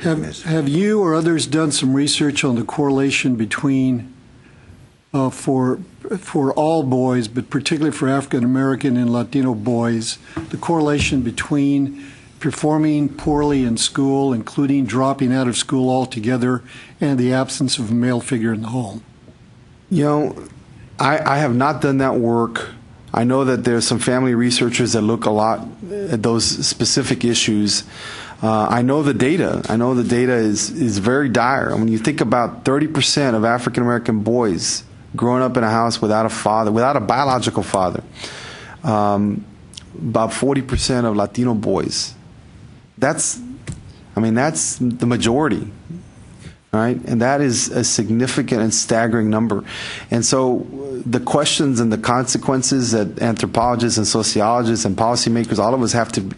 Have, have you or others done some research on the correlation between, uh, for, for all boys, but particularly for African American and Latino boys, the correlation between performing poorly in school, including dropping out of school altogether, and the absence of a male figure in the home? You know, I, I have not done that work. I know that there's some family researchers that look a lot at those specific issues. Uh, I know the data. I know the data is, is very dire. When you think about 30% of African American boys growing up in a house without a father, without a biological father, um, about 40% of Latino boys. That's, I mean, that's the majority right? And that is a significant and staggering number. And so the questions and the consequences that anthropologists and sociologists and policymakers, all of us have to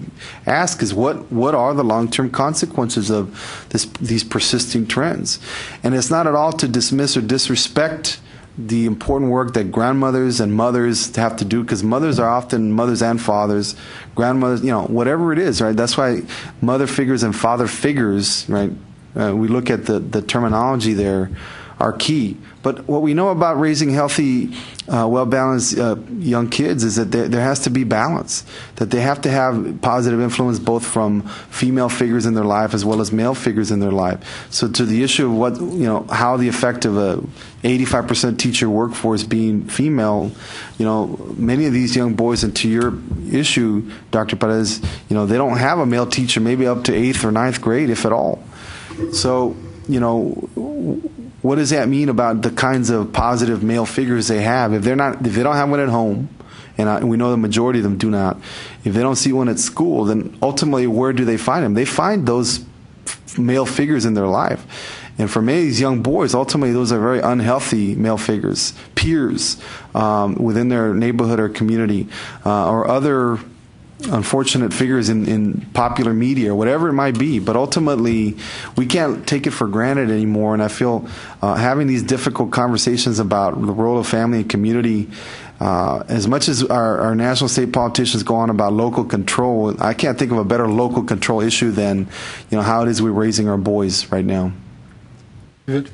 ask is what, what are the long-term consequences of this, these persisting trends? And it's not at all to dismiss or disrespect the important work that grandmothers and mothers have to do because mothers are often mothers and fathers grandmothers you know whatever it is right that's why mother figures and father figures right uh, we look at the, the terminology there are key. But what we know about raising healthy, uh, well balanced uh, young kids is that there, there has to be balance, that they have to have positive influence both from female figures in their life as well as male figures in their life. So, to the issue of what, you know, how the effect of a 85% teacher workforce being female, you know, many of these young boys, and to your issue, Dr. Perez, you know, they don't have a male teacher maybe up to eighth or ninth grade, if at all. So, you know, what does that mean about the kinds of positive male figures they have? If they're not, if they don't have one at home, and, I, we know the majority of them do not, if they don't see one at school, then ultimately, where do they find them? They find those male figures in their life. And for many of these young boys, ultimately, those are very unhealthy male figures, peers um, within their neighborhood or community, uh, or other unfortunate figures in, in popular media or whatever it might be. But ultimately, we can't take it for granted anymore. And I feel uh, having these difficult conversations about the role of family and community. Uh, as much as our, our national state politicians go on about local control, I can't think of a better local control issue than, you know, how it is we're raising our boys right now. Good.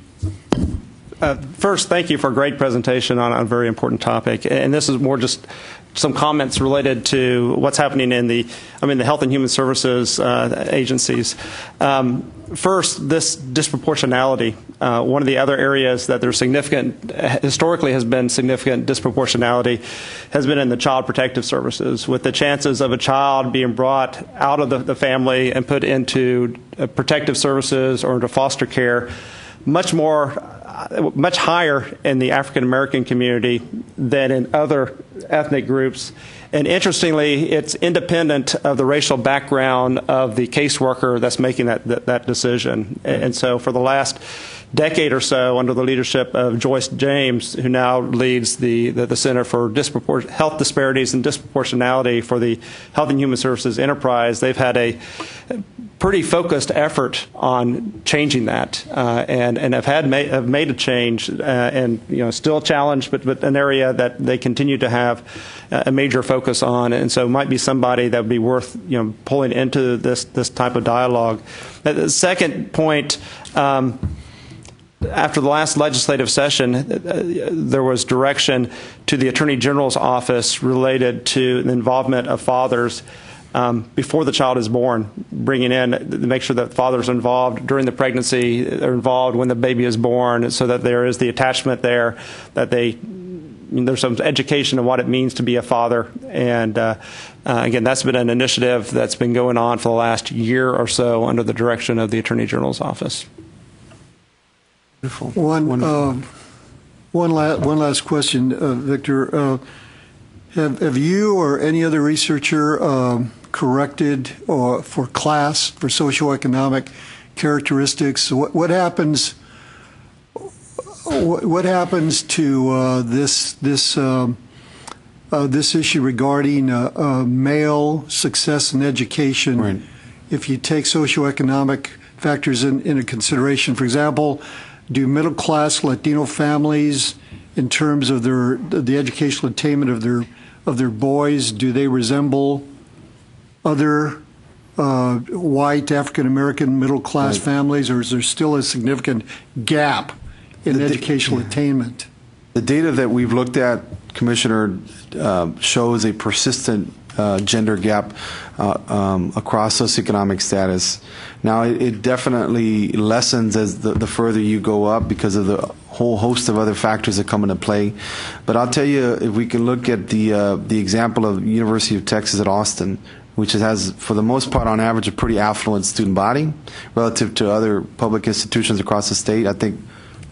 Uh, first, thank you for a great presentation on a very important topic. And this is more just some comments related to what's happening in the, I mean, the Health and Human Services uh, agencies. Um, first, this disproportionality. Uh, one of the other areas that there's significant, historically has been significant disproportionality, has been in the child protective services, with the chances of a child being brought out of the, the family and put into uh, protective services or into foster care much more much higher in the African American community than in other ethnic groups. And interestingly, it's independent of the racial background of the caseworker that's making that, that, that decision. And so for the last decade or so, under the leadership of Joyce James, who now leads the, the, the Center for Dispropor- Health Disparities and Disproportionality for the Health and Human Services Enterprise, they've had a pretty focused effort on changing that, uh, and and have had ma- have made a change, uh, and you know still a challenge, but but an area that they continue to have a major focus on, and so might be somebody that would be worth you know pulling into this this type of dialogue. The second point. Um, after the last legislative session, uh, there was direction to the Attorney General's office related to the involvement of fathers um, before the child is born, bringing in to make sure that fathers are involved during the pregnancy, are involved when the baby is born, so that there is the attachment there, that they there's some education of what it means to be a father. And uh, uh, again, that's been an initiative that's been going on for the last year or so under the direction of the Attorney General's office. Beautiful. One, Wonderful. um, one, la- one last question, uh, Victor. Uh, have, have you or any other researcher um, corrected or for class, for socioeconomic characteristics? What, what happens? What, what happens to uh, this this um, uh, this issue regarding uh, uh, male success in education. Right. If you take socioeconomic factors in, into consideration, for example, do middle class Latino families, in terms of their the educational attainment of their of their boys, do they resemble other uh, white African American middle class Right. families, or is there still a significant gap in The- educational attainment? The data that we've looked at, Commissioner, uh, shows a persistent uh, gender gap uh, um, across socioeconomic status. Now, it, it definitely lessens as the, the further you go up because of the whole host of other factors that come into play. But I'll tell you, if we can look at the uh, the example of University of Texas at Austin, which has, for the most part, on average, a pretty affluent student body relative to other public institutions across the state. I think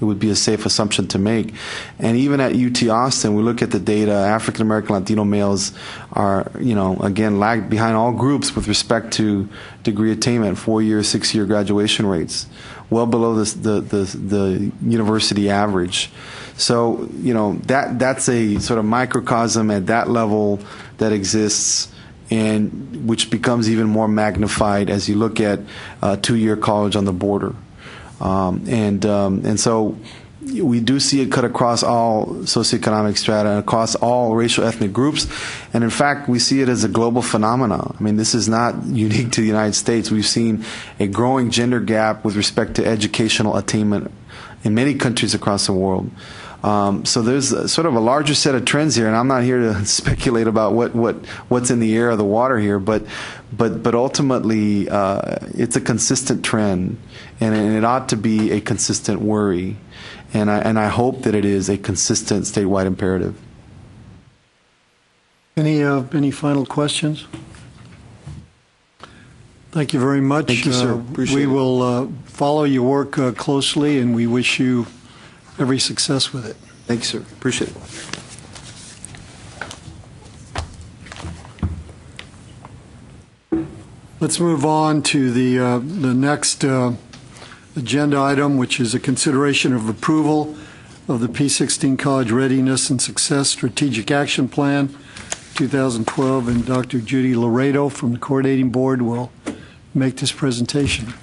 it would be a safe assumption to make. And even at UT Austin, we look at the data, African American Latino males are, you know, again, lag behind all groups with respect to degree attainment, four year, six year graduation rates, well below the, the, the, the university average. So, you know, that, that's a sort of microcosm at that level that exists and which becomes even more magnified as you look at uh, two-year college on the border. Um, and um, and so we do see it cut across all socioeconomic strata and across all racial ethnic groups. And in fact, we see it as a global phenomenon. I mean, this is not unique to the United States. We've seen a growing gender gap with respect to educational attainment in many countries across the world. Um, so there's a, sort of a larger set of trends here, and I'm not here to speculate about what, what what's in the air or the water here, but but but ultimately uh, it's a consistent trend, and, and it ought to be a consistent worry, and I and I hope that it is a consistent statewide imperative. Any uh, any final questions? Thank you very much. Thank you, sir. Uh, we it. will uh, follow your work uh, closely, and we wish you every success with it. Thank you, sir. Appreciate it. Let's move on to the uh, the next uh, agenda item, which is a consideration of approval of the P16 College Readiness and Success Strategic Action Plan 2012, and Dr. Judy Loredo from the Coordinating Board will make this presentation.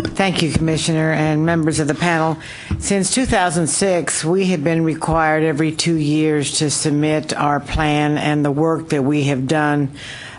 Thank you, Commissioner and members of the panel. Since 2006, we have been required every two years to submit our plan and the work that we have done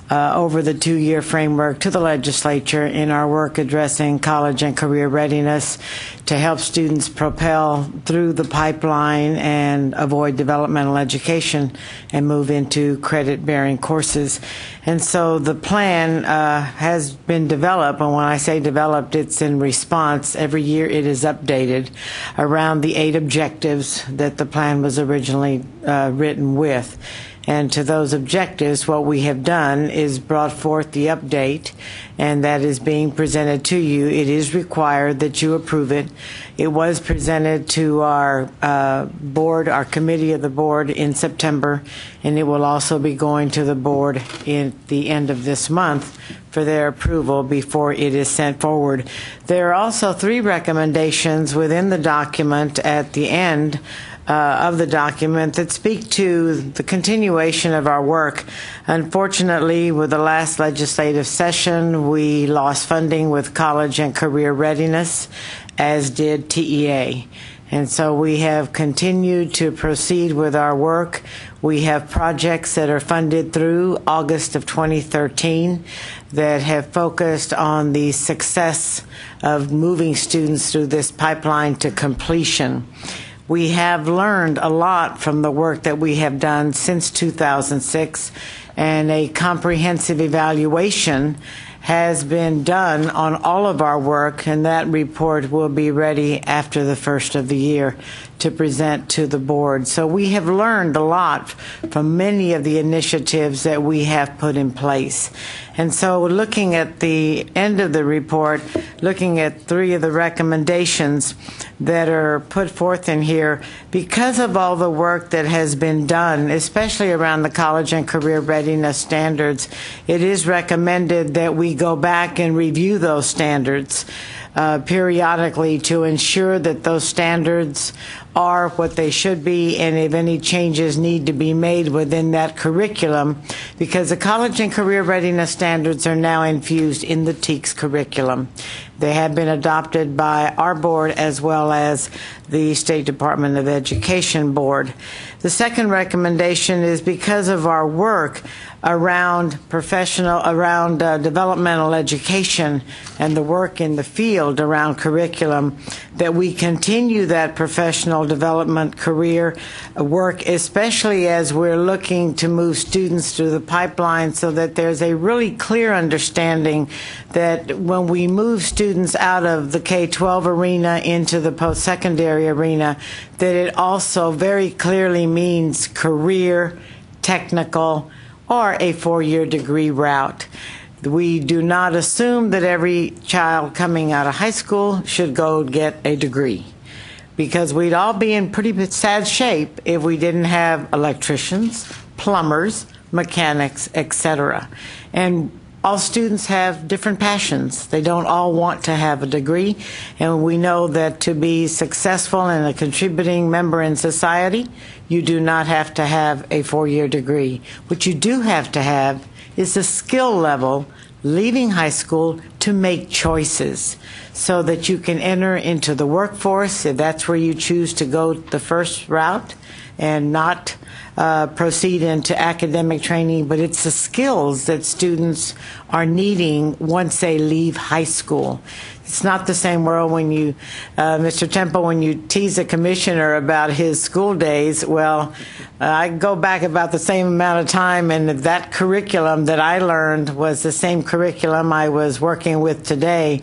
uh, over the two-year framework to the legislature in our work addressing college and career readiness to help students propel through the pipeline and avoid developmental education and move into credit-bearing courses. And so the plan uh, has been developed, and when I say developed, it's in response. Every year it is updated around the eight objectives that the plan was originally uh, written with. And to those objectives, what we have done is brought forth the update, and that is being presented to you. It is required that you approve it. It was presented to our uh, board, our committee of the board in September, and it will also be going to the board in the end of this month for their approval before it is sent forward. There are also three recommendations within the document at the end uh, of the document that speak to the continuation of our work. Unfortunately, with the last legislative session, we lost funding with college and career readiness, as did TEA. And so we have continued to proceed with our work. We have projects that are funded through August of 2013 that have focused on the success of moving students through this pipeline to completion. We have learned a lot from the work that we have done since 2006, and a comprehensive evaluation has been done on all of our work, and that report will be ready after the first of the year to present to the board. So we have learned a lot from many of the initiatives that we have put in place. And so looking at the end of the report, looking at three of the recommendations that are put forth in here, because of all the work that has been done, especially around the college and career readiness standards, it is recommended that we go back and review those standards uh, periodically to ensure that those standards are what they should be and if any changes need to be made within that curriculum because the college and career readiness standards are now infused in the TEKS curriculum. They have been adopted by our board as well as the State Department of Education board. The second recommendation is because of our work around professional, around uh, developmental education and the work in the field around curriculum, that we continue that professional development career work, especially as we're looking to move students through the pipeline so that there's a really clear understanding that when we move students out of the K 12 arena into the post secondary arena, that it also very clearly means career, technical, or a four year degree route. We do not assume that every child coming out of high school should go get a degree because we'd all be in pretty sad shape if we didn't have electricians, plumbers, mechanics, etc. And all students have different passions. They don't all want to have a degree, and we know that to be successful and a contributing member in society, you do not have to have a four year degree. What you do have to have is a skill level leaving high school to make choices so that you can enter into the workforce if that's where you choose to go the first route and not uh, proceed into academic training, but it's the skills that students are needing once they leave high school. It's not the same world when you, uh, Mr. Temple, when you tease a commissioner about his school days. Well, uh, I go back about the same amount of time, and that curriculum that I learned was the same curriculum I was working with today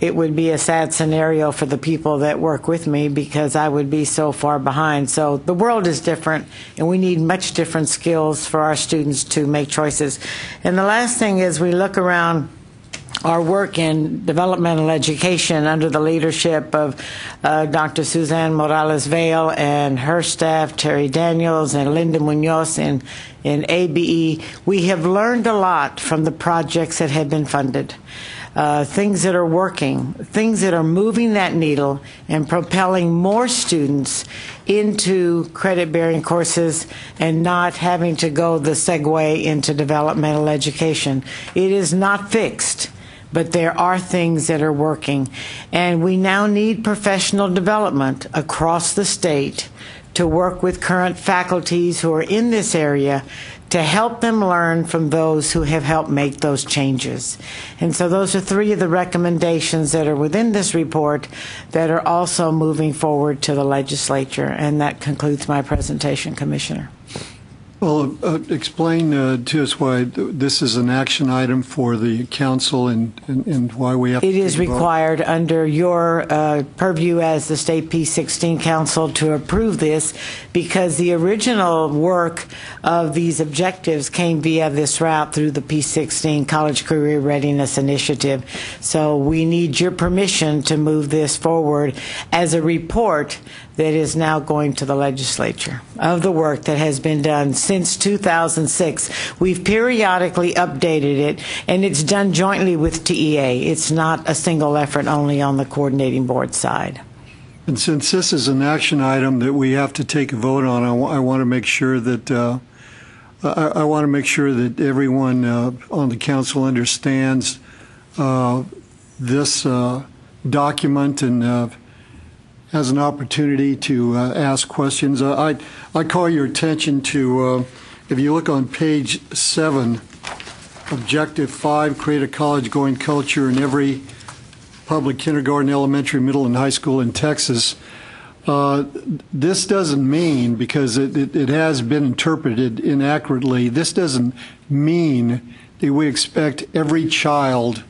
it would be a sad scenario for the people that work with me because I would be so far behind. So the world is different, and we need much different skills for our students to make choices. And the last thing is we look around our work in developmental education under the leadership of uh, Dr. Suzanne Morales Vale and her staff, Terry Daniels and Linda Munoz in, in ABE, we have learned a lot from the projects that have been funded uh, things that are working, things that are moving that needle and propelling more students into credit bearing courses and not having to go the segue into developmental education. It is not fixed. But there are things that are working. And we now need professional development across the state to work with current faculties who are in this area to help them learn from those who have helped make those changes. And so those are three of the recommendations that are within this report that are also moving forward to the legislature. And that concludes my presentation, Commissioner. Well, uh, explain uh, to us why th- this is an action item for the council and, and, and why we have It to is take vote. required under your uh, purview as the State P16 Council to approve this because the original work of these objectives came via this route through the P16 College Career Readiness Initiative. So we need your permission to move this forward as a report that is now going to the legislature of the work that has been done since 2006. We've periodically updated it, and it's done jointly with TEA. It's not a single effort only on the coordinating board side. And since this is an action item that we have to take a vote on, I want to make sure that uh, I, I want to make sure that everyone uh, on the council understands uh, this uh, document and uh, has an opportunity to uh, ask questions. Uh, I I call your attention to uh, if you look on page seven, objective five: create a college-going culture in every public kindergarten, elementary, middle, and high school in Texas. Uh, this doesn't mean, because it, it, it has been interpreted inaccurately, this doesn't mean that we expect every child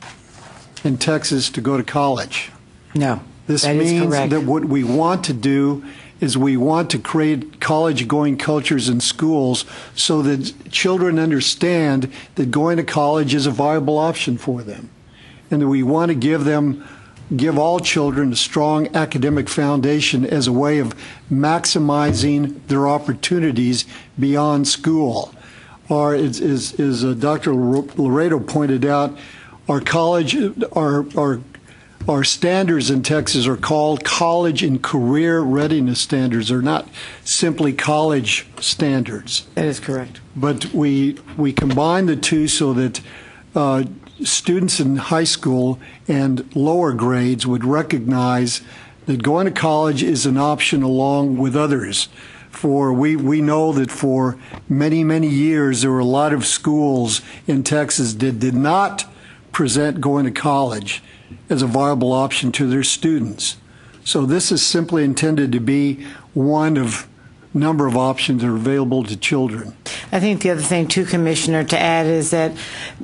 in Texas to go to college. No, This that means that what we want to do is we want to create college going cultures in schools so that children understand that going to college is a viable option for them. And that we want to give them, give all children a strong academic foundation as a way of maximizing their opportunities beyond school. Or, as, as, as uh, Dr. Loredo pointed out, our college, our, our our standards in Texas are called college and career readiness standards. They're not simply college standards. That is correct. But we, we combine the two so that uh, students in high school and lower grades would recognize that going to college is an option along with others. For we, we know that for many, many years, there were a lot of schools in Texas that did not present going to college as a viable option to their students. So this is simply intended to be one of number of options that are available to children. I think the other thing, too, Commissioner, to add is that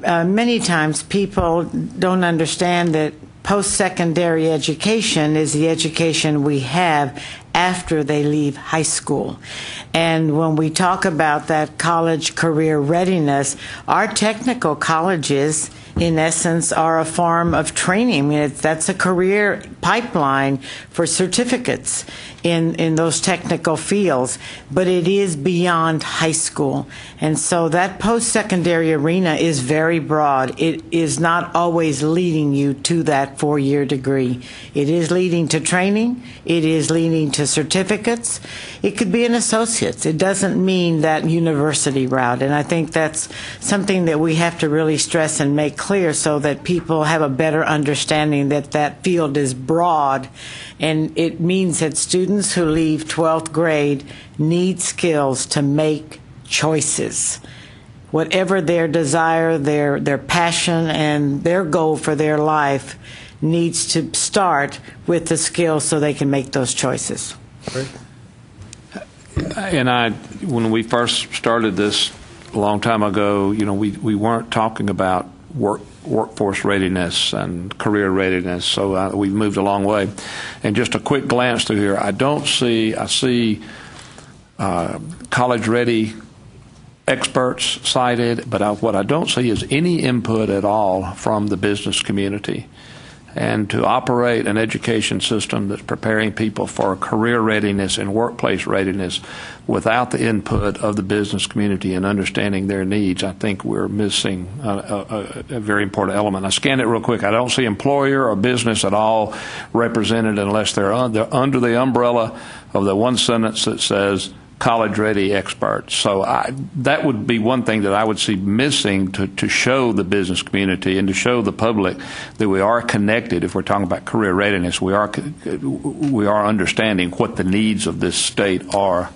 uh, many times people don't understand that post secondary education is the education we have after they leave high school. And when we talk about that college career readiness, our technical colleges, in essence, are a form of training. I mean, that's a career pipeline for certificates in, in those technical fields, but it is beyond high school. And so that post secondary arena is very broad. It is not always leading you to that four year degree. It is leading to training, it is leading to certificates, it could be an associate's. It doesn't mean that university route. And I think that's something that we have to really stress and make clear so that people have a better understanding that that field is broad and it means that students who leave 12th grade need skills to make choices. Whatever their desire, their, their passion, and their goal for their life needs to start with the skills so they can make those choices. And I, when we first started this a long time ago, you know, we, we weren't talking about work workforce readiness and career readiness. So uh, we've moved a long way. And just a quick glance through here, I don't see, I see uh, college ready experts cited, but I, what I don't see is any input at all from the business community. And to operate an education system that's preparing people for career readiness and workplace readiness without the input of the business community and understanding their needs, I think we're missing a, a, a very important element. I scanned it real quick. I don't see employer or business at all represented unless they're, un, they're under the umbrella of the one sentence that says college ready experts. So I, that would be one thing that I would see missing to, to show the business community and to show the public that we are connected. If we're talking about career readiness, we are we are understanding what the needs of this state are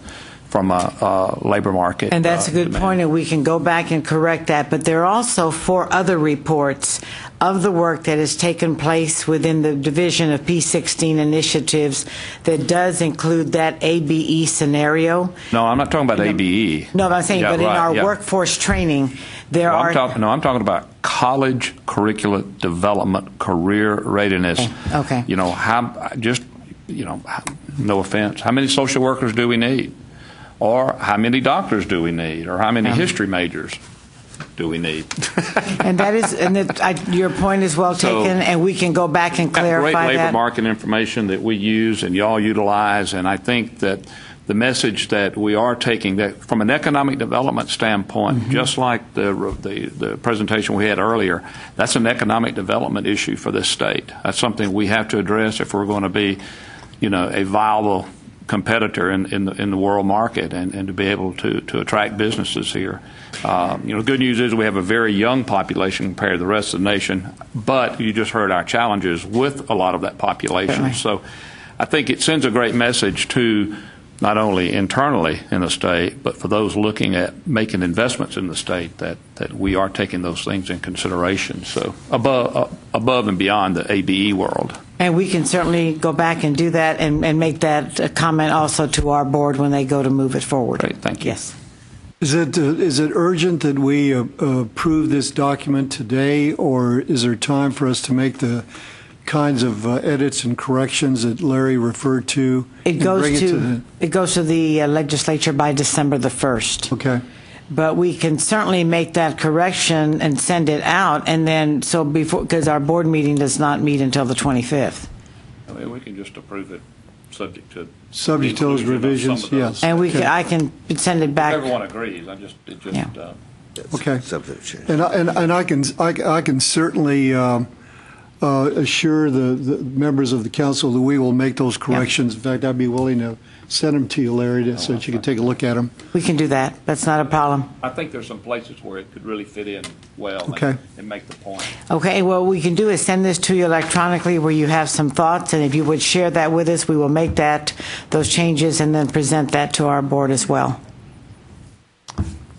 from a, a labor market. And that's uh, a good demand. point, and we can go back and correct that. But there are also four other reports of the work that has taken place within the division of P16 initiatives that does include that ABE scenario. No, I'm not talking about ABE. No, but I'm saying, Yeah, but in our yeah. workforce training, there No, are. I'm talking, no, I'm talking about college curricula development, career readiness. Okay, okay. You know, how, just, you know, no offense, how many social workers do we need? Or how many doctors do we need? Or how many history majors do we need? and that is, and that, I, your point is well So- taken, and we can go back and clarify Great labor that. market information that we use and y'all utilize, and I think that the message that we are taking, that from an economic development standpoint, Mm-hmm. just like the, the, the presentation we had earlier, that's an economic development issue for this state. That's something we have to address if we're going to be, you know, a viable competitor in, in, the, in the world market and, and to be able to, to attract businesses here. Um, you know, good news is we have a very young population compared to the rest of the nation, but you just heard our challenges with a lot of that population. Certainly. So I think it sends a great message to not only internally in the state, but for those looking at making investments in the state that, that we are taking those things in consideration. So above, uh, above and beyond the ABE world. And we can certainly go back and do that and, and make that a comment also to our board when they go to move it forward. Great, thank you. Yes. Is it, uh, is it urgent that we uh, approve this document today, or is there time for us to make the kinds of uh, edits and corrections that Larry referred to? It and goes bring to, the- it goes to the uh, legislature by December the 1st. Okay. But we can certainly make that correction and send it out, and then, so before, because our board meeting does not meet until the 25th. I mean, we can just approve it subject to. Subject to those revisions, those. yes. And we, Okay. can I can send it back. Everyone agrees, I just, it just, Yeah. uh, Okay. Subject change. And I, and, and I can I, I can certainly um, uh, assure the, the members of the council that we will make those corrections. In fact, I'd be willing to send them to you, Larry, to- so that you can take a look at them. We can do that. That's not a problem. I think there's some places where it could really fit in well and- Okay. and make the point. Okay, well, we can do is send this to you electronically where you have some thoughts, and if you would share that with us, we will make that, those changes, and then present that to our board as well.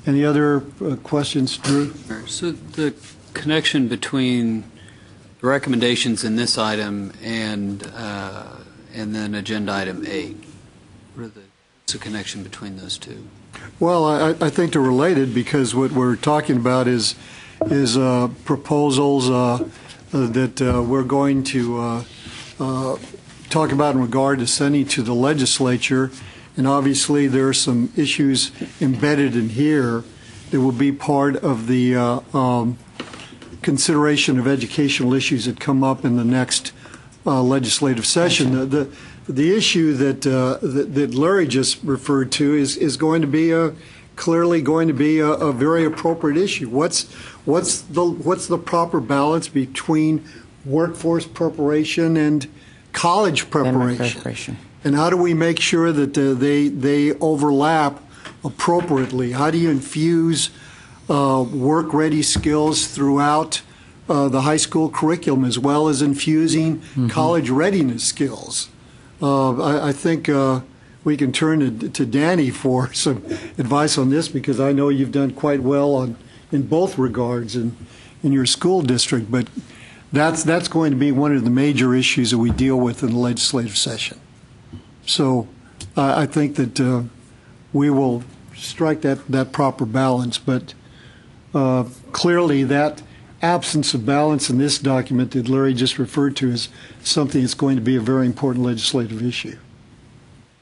Any other uh, questions, Drew? So the connection between the recommendations in this item and, uh, and then agenda item eight, what's the connection between those two? Well, I, I think they're related because what we're talking about is, is uh, proposals uh, uh, that uh, we're going to uh, talk about in regard to sending to the legislature. And obviously, there are some issues embedded in here that will be part of the uh, um, consideration of educational issues that come up in the next uh, legislative session. The, the, the issue that, uh, that that Larry just referred to is, is going to be a, clearly going to be a, a very appropriate issue. What's, what's, the, what's the proper balance between workforce preparation and college preparation? preparation. And how do we make sure that uh, they, they overlap appropriately? How do you infuse uh, work-ready skills throughout uh, the high school curriculum as well as infusing college readiness skills? Uh, I, I think uh, we can turn to, to Danny for some advice on this because I know you've done quite well on, in both regards in, in your school district, but that's, that's going to be one of the major issues that we deal with in the legislative session. So I I think that uh, we will strike that, that proper balance, but uh, clearly that absence of balance in this document that Larry just referred to is something that's going to be a very important legislative issue.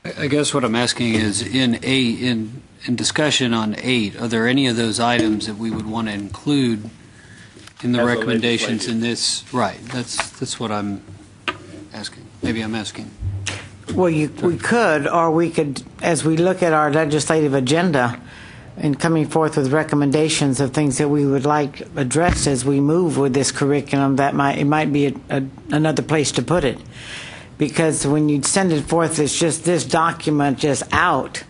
I I guess what I'm asking is, in eight, in, in discussion on eight, are there any of those items that we would want to include in the As recommendations in this? Right, that's, that's what I'm asking. Maybe I'm asking. Well, you, we could, or we could, as we look at our legislative agenda and coming forth with recommendations of things that we would like addressed as we move with this curriculum, that might, it might be a, a, another place to put it. Because when you send it forth, it's just this document just out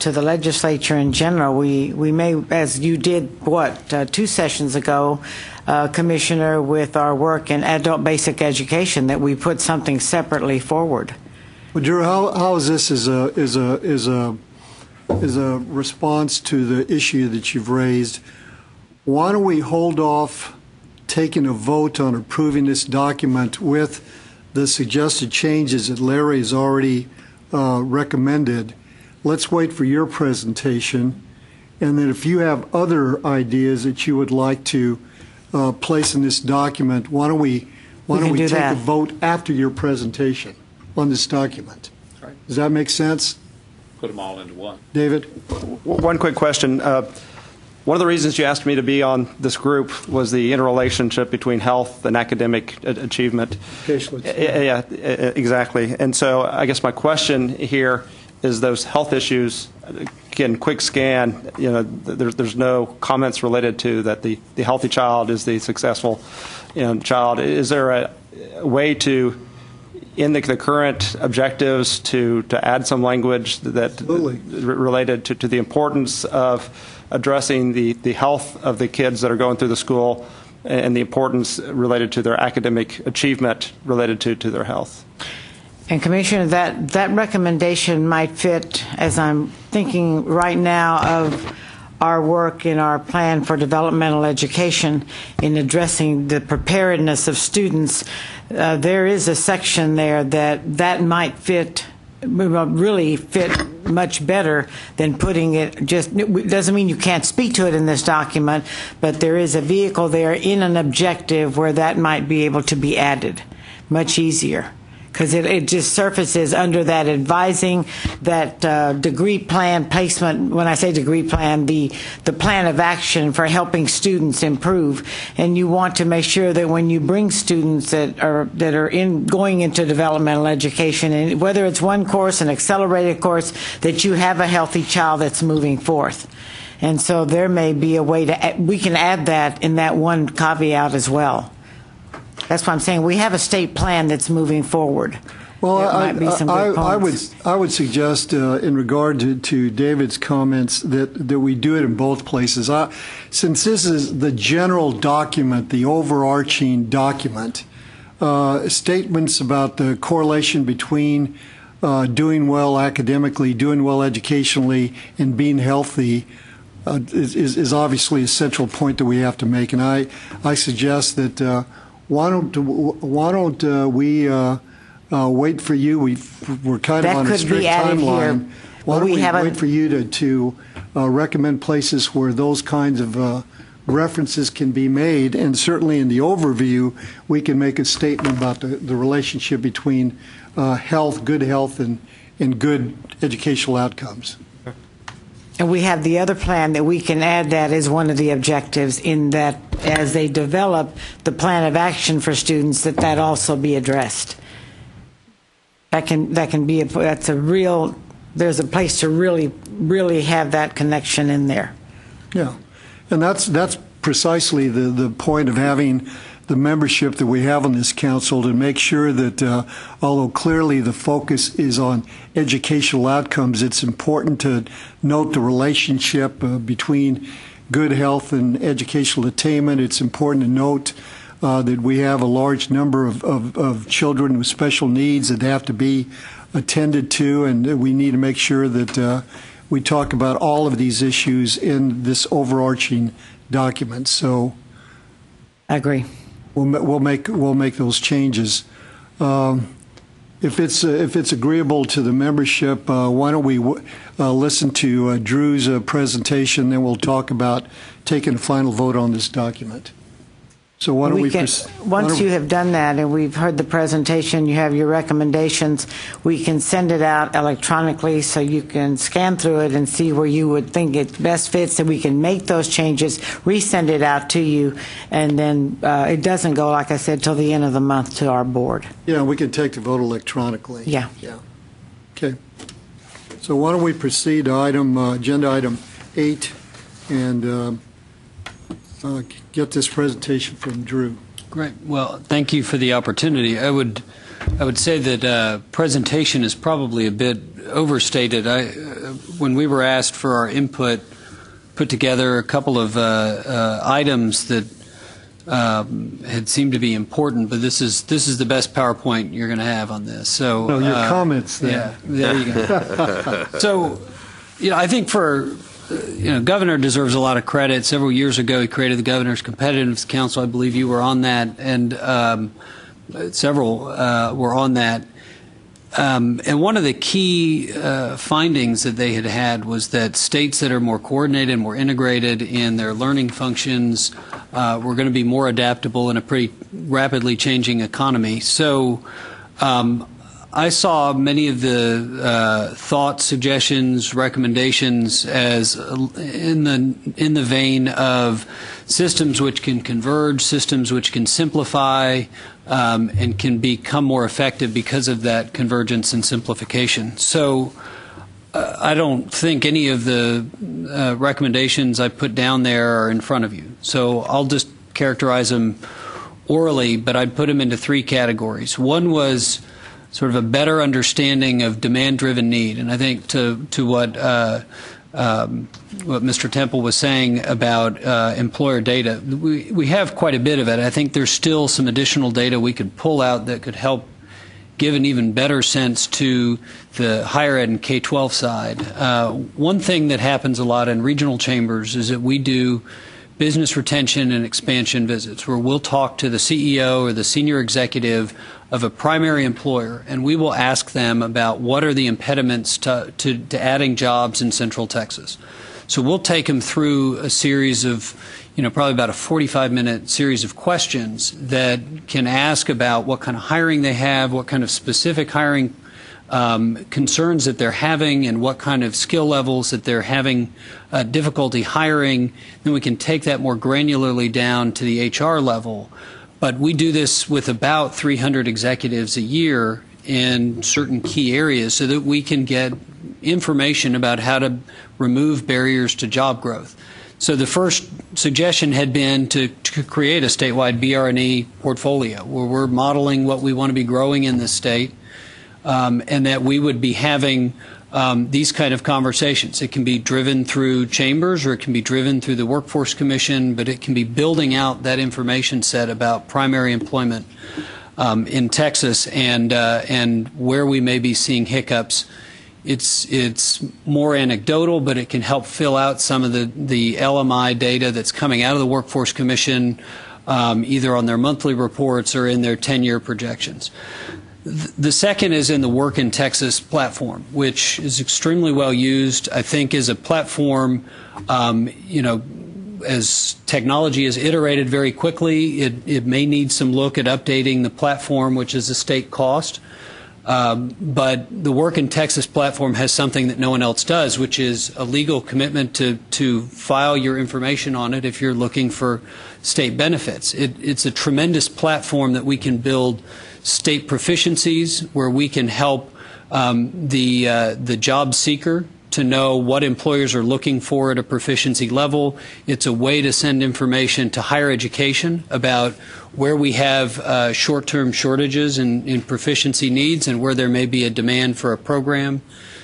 to the legislature in general. We, we may, as you did, what, uh, two sessions ago, uh, Commissioner, with our work in adult basic education, that we put something separately forward. Well, Drew, how, how is this as a, is a, is a, is a response to the issue that you've raised? Why don't we hold off taking a vote on approving this document with the suggested changes that Larry has already uh, recommended? Let's wait for your presentation, and then if you have other ideas that you would like to uh, place in this document, why don't we, why We don't we do take a vote after your presentation on this document? Does that make sense, Put them all into one. David? One quick question. Uh, One of the reasons you asked me to be on this group was the interrelationship between health and academic achievement. Yeah, yeah, yeah, exactly. And so I guess my question here is those health issues, again, quick scan, you know, th- there's, there's no comments related to that the, the healthy child is the successful you know, child. Is there a, a way to, in the, the current objectives, to, to add some language that Absolutely. r- related to, to the importance of addressing the, the health of the kids that are going through the school and the importance related to their academic achievement related to, to their health. And Commissioner, that, that recommendation might fit, as I'm thinking right now of our work in our plan for developmental education in addressing the preparedness of students. Uh, there is a section there that that might fit, really fit much better than putting it just, it doesn't mean you can't speak to it in this document, but there is a vehicle there in an objective where that might be able to be added much easier because it, it just surfaces under that advising, that uh, degree plan placement. When I say degree plan, the the plan of action for helping students improve, and you want to make sure that when you bring students that are that are in going into developmental education, and whether it's one course, an accelerated course, that you have a healthy child that's moving forth. And so there may be a way to we can add that in that one caveat as well. That's why I'm saying we have a state plan that's moving forward. Well, There I, might be some I, good I would. I would suggest uh, in regard to, to David's comments that, that we do it in both places. I, since this is the general document, the overarching document, uh, statements about the correlation between uh, doing well academically, doing well educationally, and being healthy uh, is, is is obviously a central point that we have to make. And I I suggest that uh, why don't why don't uh, we uh, uh, wait for you? We we're kind That of on a strict added here. timeline. Why don't we we wait for you to to uh, recommend places where those kinds of uh, references can be made, and certainly in the overview, we can make a statement about the, the relationship between uh, health, good health, and and good educational outcomes. And we have the other plan that we can add that as one of the objectives in that as they develop the plan of action for students, that that also be addressed. That can, that can be, a that's a real, there's a place to really, really have that connection in there. Yeah, and that's that's precisely the the point of having the membership that we have on this council to make sure that uh, although clearly the focus is on educational outcomes, it's important to note the relationship uh, between good health and educational attainment. It's important to note. Uh, that we have a large number of, of, of children with special needs that have to be attended to, and we need to make sure that uh, we talk about all of these issues in this overarching document. So I agree. We'll we'll make we'll make those changes. Um, if it's uh, if it's agreeable to the membership, uh, why don't we uh, listen to uh, Drew's uh, presentation? Then we'll talk about taking a final vote on this document. So why don't we? can, pres- once you have done that and we've heard the presentation, you have your recommendations, we can send it out electronically so you can scan through it and see where you would think it best fits, and we can make those changes, resend it out to you, and then uh, it doesn't go, like I said, till the end of the month to our board. Yeah, we can take the vote electronically. Yeah. Yeah. Okay. So why don't we proceed to item, uh, agenda item eight, and um, uh, get this presentation from Drew. Great. Well, thank you for the opportunity. I would, I would say that uh, presentation is probably a bit overstated. I, uh, when we were asked for our input, put together a couple of uh, uh, items that um, had seemed to be important, but this is this is the best PowerPoint you're going to have on this. So, No, your uh, comments then. Yeah, there you go. so, you know, I think for you know, governor deserves a lot of credit. Several years ago, he created the Governor's Competitiveness Council. I believe you were on that, and um, several uh, were on that. Um, and one of the key uh, findings that they had had was that states that are more coordinated, and more integrated in their learning functions, uh, were going to be more adaptable in a pretty rapidly changing economy. So. Um, I saw many of the uh, thoughts, suggestions, recommendations as in the in the vein of systems which can converge, systems which can simplify, um, and can become more effective because of that convergence and simplification. So. Uh, I don't think any of the uh, recommendations I put down there are in front of you. So I'll just characterize them orally, but I'd put them into three categories. One was sort of a better understanding of demand-driven need, and I think to to what uh, um, what Mr. Temple was saying about uh, employer data, we we have quite a bit of it. I think there's still some additional data we could pull out that could help give an even better sense to the higher ed and K 12 side. Uh, one thing that happens a lot in regional chambers is that we do business retention and expansion visits where we'll talk to the CEO or the senior executive of a primary employer and we will ask them about what are the impediments to, to, to adding jobs in Central Texas. So we'll take them through a series of, you know, probably about a 45 minute series of questions that can ask about what kind of hiring they have, what kind of specific hiring um, concerns that they're having, and what kind of skill levels that they're having uh, difficulty hiring. Then we can take that more granularly down to the HR level. But we do this with about 300 executives a year in certain key areas so that we can get information about how to remove barriers to job growth. So the first suggestion had been to, to create a statewide BR&E portfolio where we're modeling what we want to be growing in this state, um, and that we would be having um, these kind of conversations. It can be driven through chambers or it can be driven through the Workforce Commission, but it can be building out that information set about primary employment um, in Texas and uh, and where we may be seeing hiccups. It's it's more anecdotal, but it can help fill out some of the the LMI data that's coming out of the Workforce Commission, um, either on their monthly reports or in their 10-year projections. The second is in the Work in Texas platform, which is extremely well used. I think is a platform, um, you know, as technology is iterated very quickly, it, it may need some look at updating the platform, which is a state cost. Um, but the Work in Texas platform has something that no one else does, which is a legal commitment to, to file your information on it if you're looking for state benefits. It, it's a tremendous platform that we can build state proficiencies where we can help um, the, uh, the job seeker to know what employers are looking for at a proficiency level. It's a way to send information to higher education about where we have uh, short term shortages in, in proficiency needs and where there may be a demand for a program.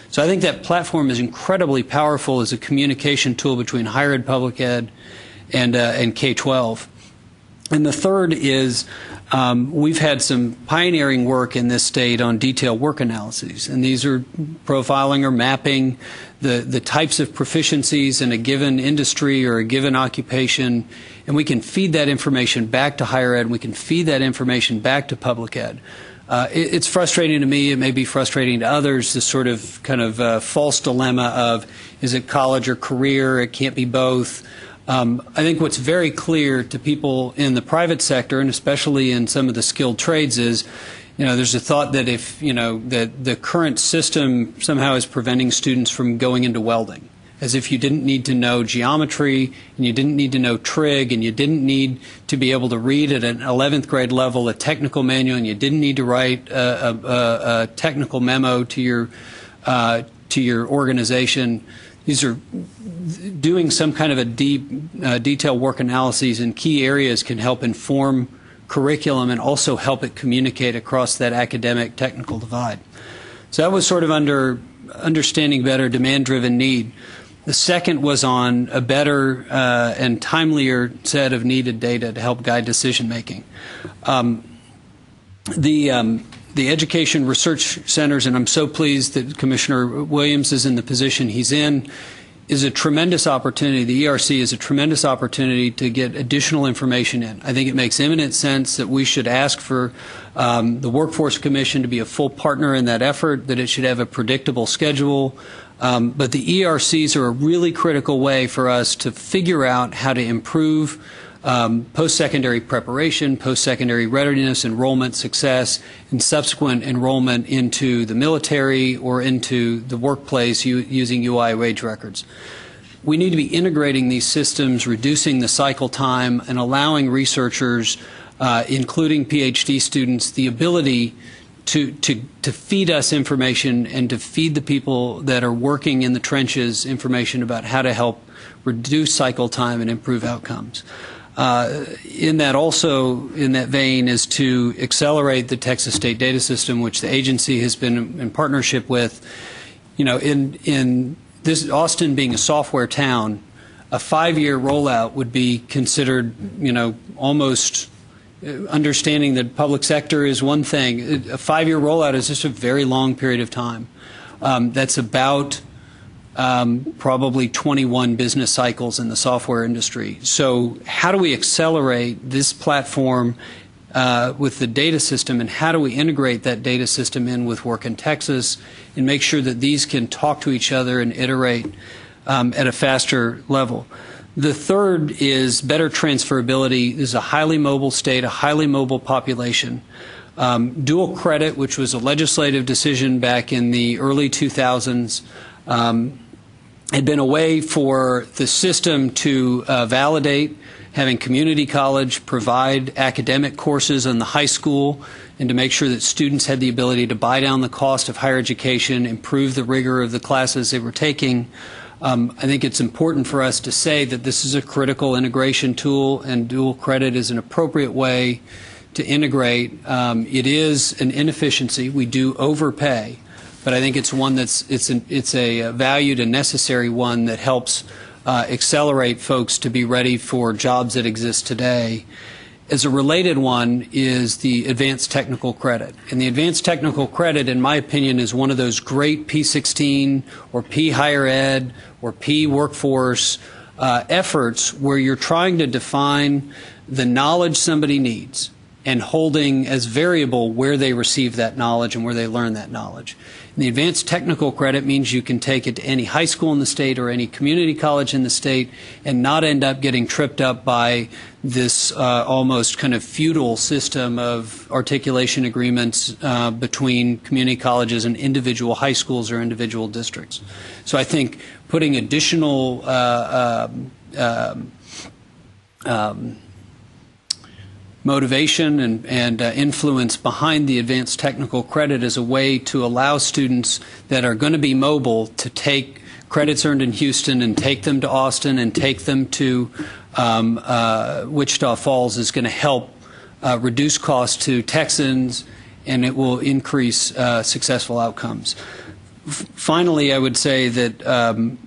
So I think that platform is incredibly powerful as a communication tool between higher ed, public ed, and, uh, and K 12. And the third is um, we've had some pioneering work in this state on detailed work analyses, and these are profiling or mapping the, the types of proficiencies in a given industry or a given occupation, and we can feed that information back to higher ed, we can feed that information back to public ed. Uh, it, it's frustrating to me, it may be frustrating to others, this sort of kind of uh, false dilemma of is it college or career, it can't be both. Um, I think what's very clear to people in the private sector, and especially in some of the skilled trades, is you know there's a thought that if you know that the current system somehow is preventing students from going into welding, as if you didn't need to know geometry and you didn't need to know trig and you didn't need to be able to read at an 11th grade level a technical manual and you didn't need to write a, a, a technical memo to your uh, to your organization. These are doing some kind of a deep, uh, detailed work analyses in key areas can help inform curriculum and also help it communicate across that academic technical divide. So that was sort of under understanding better demand driven need. The second was on a better uh, and timelier set of needed data to help guide decision making. Um, the um, the education research centers, and I'm so pleased that Commissioner Williams is in the position he's in, is a tremendous opportunity. The ERC is a tremendous opportunity to get additional information in. I think it makes eminent sense that we should ask for um, the Workforce Commission to be a full partner in that effort, that it should have a predictable schedule. Um, but the ERCs are a really critical way for us to figure out how to improve um, post-secondary preparation, post-secondary readiness, enrollment success, and subsequent enrollment into the military or into the workplace using UI wage records. We need to be integrating these systems, reducing the cycle time, and allowing researchers, uh, including PhD students, the ability to, to, to feed us information and to feed the people that are working in the trenches information about how to help reduce cycle time and improve outcomes. Uh, in that also in that vein is to accelerate the Texas State Data System, which the agency has been in partnership with. You know, in in this Austin being a software town, a five-year rollout would be considered, you know, almost uh, understanding that public sector is one thing. A five-year rollout is just a very long period of time. Um, that's about um, probably 21 business cycles in the software industry. So, how do we accelerate this platform uh, with the data system, and how do we integrate that data system in with Work in Texas and make sure that these can talk to each other and iterate um, at a faster level? The third is better transferability. This is a highly mobile state, a highly mobile population. Um, dual credit, which was a legislative decision back in the early 2000s, um, had been a way for the system to uh, validate having community college provide academic courses in the high school and to make sure that students had the ability to buy down the cost of higher education, improve the rigor of the classes they were taking. Um, I think it's important for us to say that this is a critical integration tool, and dual credit is an appropriate way to integrate. Um, it is an inefficiency. We do overpay, but I think it's one that's it's an, it's a valued and necessary one that helps uh, accelerate folks to be ready for jobs that exist today. As a related one is the advanced technical credit. And the advanced technical credit, in my opinion, is one of those great P16 or P higher ed or P workforce uh, efforts where you're trying to define the knowledge somebody needs and holding as variable where they receive that knowledge and where they learn that knowledge. The advanced technical credit means you can take it to any high school in the state or any community college in the state and not end up getting tripped up by this uh, almost kind of feudal system of articulation agreements uh, between community colleges and individual high schools or individual districts. So I think putting additional uh, um, um, motivation and, and uh, influence behind the advanced technical credit as a way to allow students that are going to be mobile to take credits earned in Houston and take them to Austin and take them to um, uh, Wichita Falls is going to help uh, reduce costs to Texans and it will increase uh, successful outcomes. F- finally, I would say that um,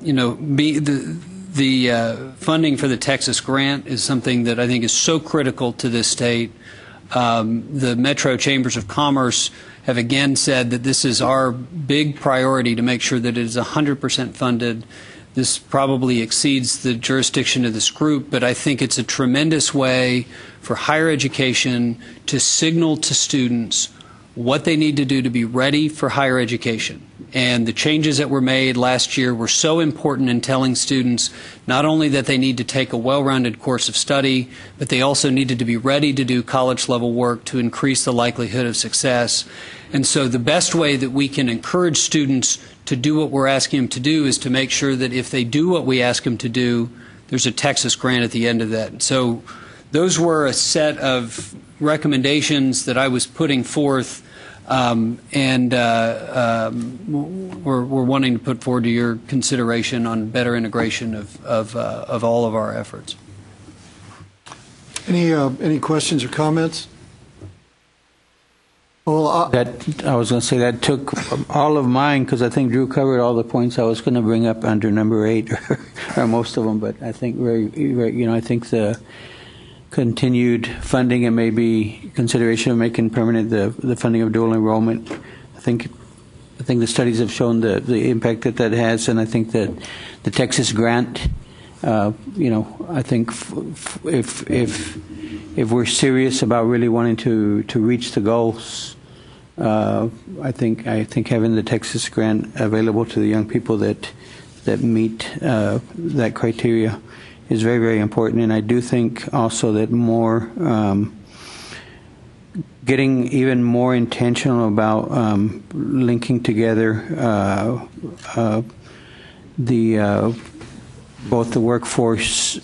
you know be the the uh, funding for the Texas grant is something that I think is so critical to this state. Um, the Metro Chambers of Commerce have again said that this is our big priority to make sure that it is 100% funded. This probably exceeds the jurisdiction of this group, but I think it's a tremendous way for higher education to signal to students what they need to do to be ready for higher education. And the changes that were made last year were so important in telling students not only that they need to take a well rounded course of study, but they also needed to be ready to do college level work to increase the likelihood of success. And so the best way that we can encourage students to do what we're asking them to do is to make sure that if they do what we ask them to do, there's a Texas grant at the end of that. So those were a set of recommendations that I was putting forth um, and uh, um, we're, we're, wanting to put forward to your consideration on better integration of, of, uh, of all of our efforts. Any, uh, any questions or comments? Well, I, that I was going to say that took all of mine because I think Drew covered all the points I was going to bring up under number eight, or, or most of them. But I think very, very, you know, I think the continued funding and maybe consideration of making permanent the, the funding of dual enrollment. I think I think the studies have shown the, the impact that that has, and I think that the Texas grant, uh, you know, I think if if if we're serious about really wanting to, to reach the goals, uh, I think I think having the Texas grant available to the young people that that meet uh, that criteria is very, very important. And I do think also that more, um, getting even more intentional about um, linking together uh, uh, the uh, both the workforce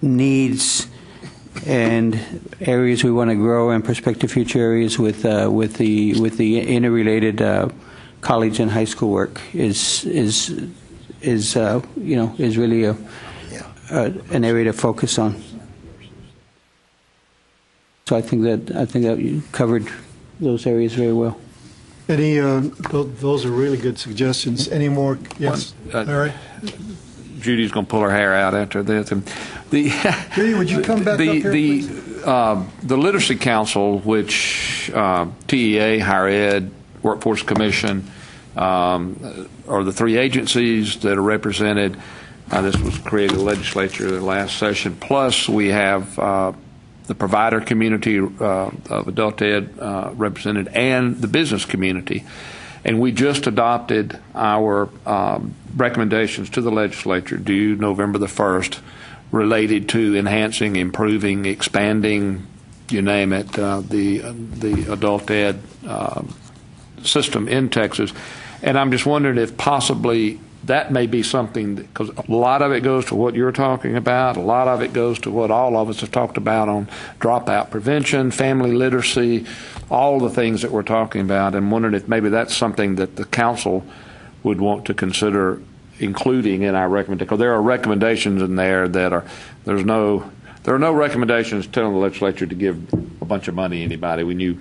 needs and areas we want to grow and prospective future areas with uh, with the with the interrelated uh, college and high school work is is is uh, you know is really a uh, an area to focus on. So I think that I think that you covered those areas very well. Any? Uh, th- those are really good suggestions. Any more? Yes, uh, Larry. Judy's going to pull her hair out after this. And the Judy, would you come back the, up here, the, please? Uh, the Literacy Council, which uh, TEA, Higher Ed, Workforce Commission, um, are the three agencies that are represented. Uh, this was created legislature last session. Plus, we have uh, the provider community uh, of adult ed uh, represented and the business community. And we just adopted our um, recommendations to the legislature due November the 1st related to enhancing, improving, expanding, you name it, uh, the, the adult ed um, system in Texas. And I'm just wondering if possibly that may be something because a lot of it goes to what you're talking about. A lot of it goes to what all of us have talked about on dropout prevention, family literacy, all the things that we're talking about, and wondering if maybe that's something that the council would want to consider including in our recommendation, because there are recommendations in there that are, there's no, there are no recommendations telling the legislature to give a bunch of money to anybody. We knew,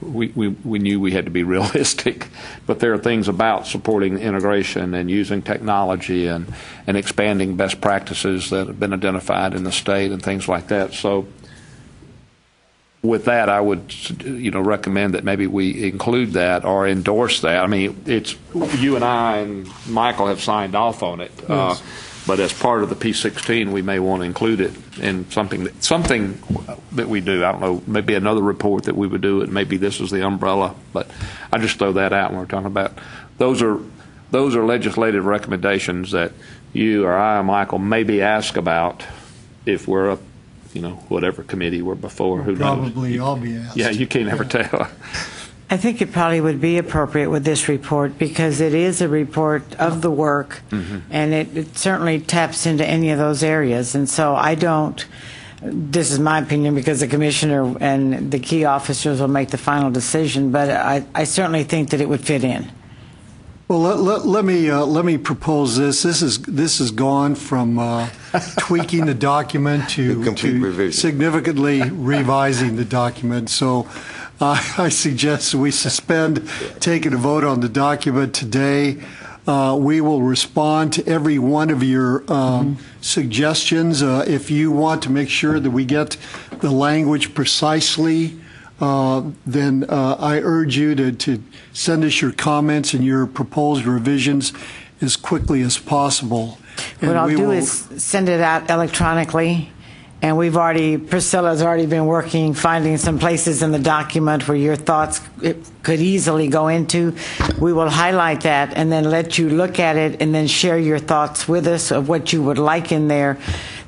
we, we, we knew we had to be realistic, but there are things about supporting integration and using technology and, and expanding best practices that have been identified in the state and things like that. So with that, I would, you know, recommend that maybe we include that or endorse that. I mean, it's, you and I and Michael have signed off on it. uh, But as part of the P16, we may want to include it in something, that something that we do. I don't know, maybe another report that we would do it. Maybe this is the umbrella. But I just throw that out when we're talking about, those are, those are legislative recommendations that you or I, Michael, maybe ask about if we're, a you know, whatever committee we're before, who knows? Probably I'll be asked. Yeah, you can't ever Yeah. tell. I think it probably would be appropriate with this report because it is a report of the work and it, it certainly taps into any of those areas. And so I don't, this is my opinion because the commissioner and the key officers will make the final decision, but I, I certainly think that it would fit in. Well, let, let, let me uh, let me propose this. This is this has gone from uh, tweaking the document to, to significantly revising the document. So, uh, I suggest we suspend taking a vote on the document today. Uh, we will respond to every one of your um, suggestions. Uh, if you want to make sure that we get the language precisely uh, then uh, I urge you to, to send us your comments and your proposed revisions as quickly as possible. What And I'll do will- is send it out electronically, and we've already, Priscilla's already been working, finding some places in the document where your thoughts could easily go into. We will highlight that and then let you look at it and then share your thoughts with us of what you would like in there.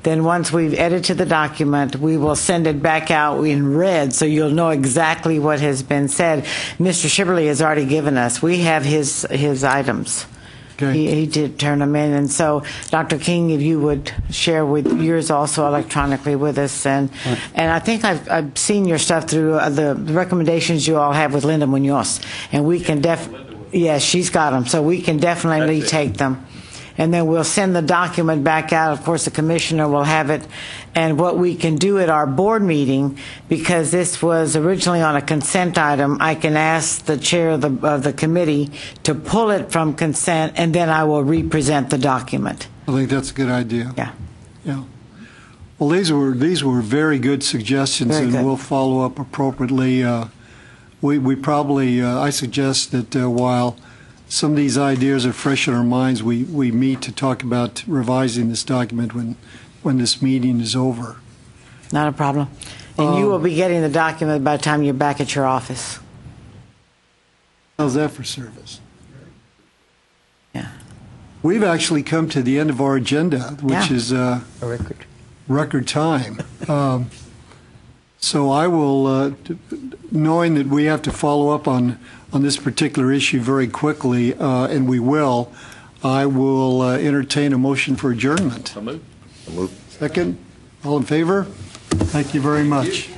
Then once we've edited the document, we will send it back out in red so you'll know exactly what has been said. Mr. Shiverly has already given us, we have his, his items. Okay. He, he did turn them in, and so Dr. King, if you would share with yours also electronically with us, and and I think I've, I've seen your stuff through uh, the recommendations you all have with Linda Munoz, and we can def, yes, she's got them, so we can definitely take them, and then we'll send the document back out. Of course, the commissioner will have it, and what we can do at our board meeting, because this was originally on a consent item, I can ask the chair of the, of the committee to pull it from consent, and then I will represent the document. I think that's a good idea. Yeah. Yeah. Well, these were these were very good suggestions, Very and we'll follow up appropriately. Uh, we we probably uh, I suggest that uh, while some of these ideas are fresh in our minds, we, we meet to talk about revising this document when when this meeting is over. Not a problem. And you Um, will be getting the document by the time you're back at your office. How's that for service? Yeah. We've actually come to the end of our agenda, which Yeah. is uh, A record. record time. Um, So I will, uh, knowing that we have to follow up on, on this particular issue very quickly, uh, and we will, I will uh, entertain a motion for adjournment. Second, all in favor? Thank you very much.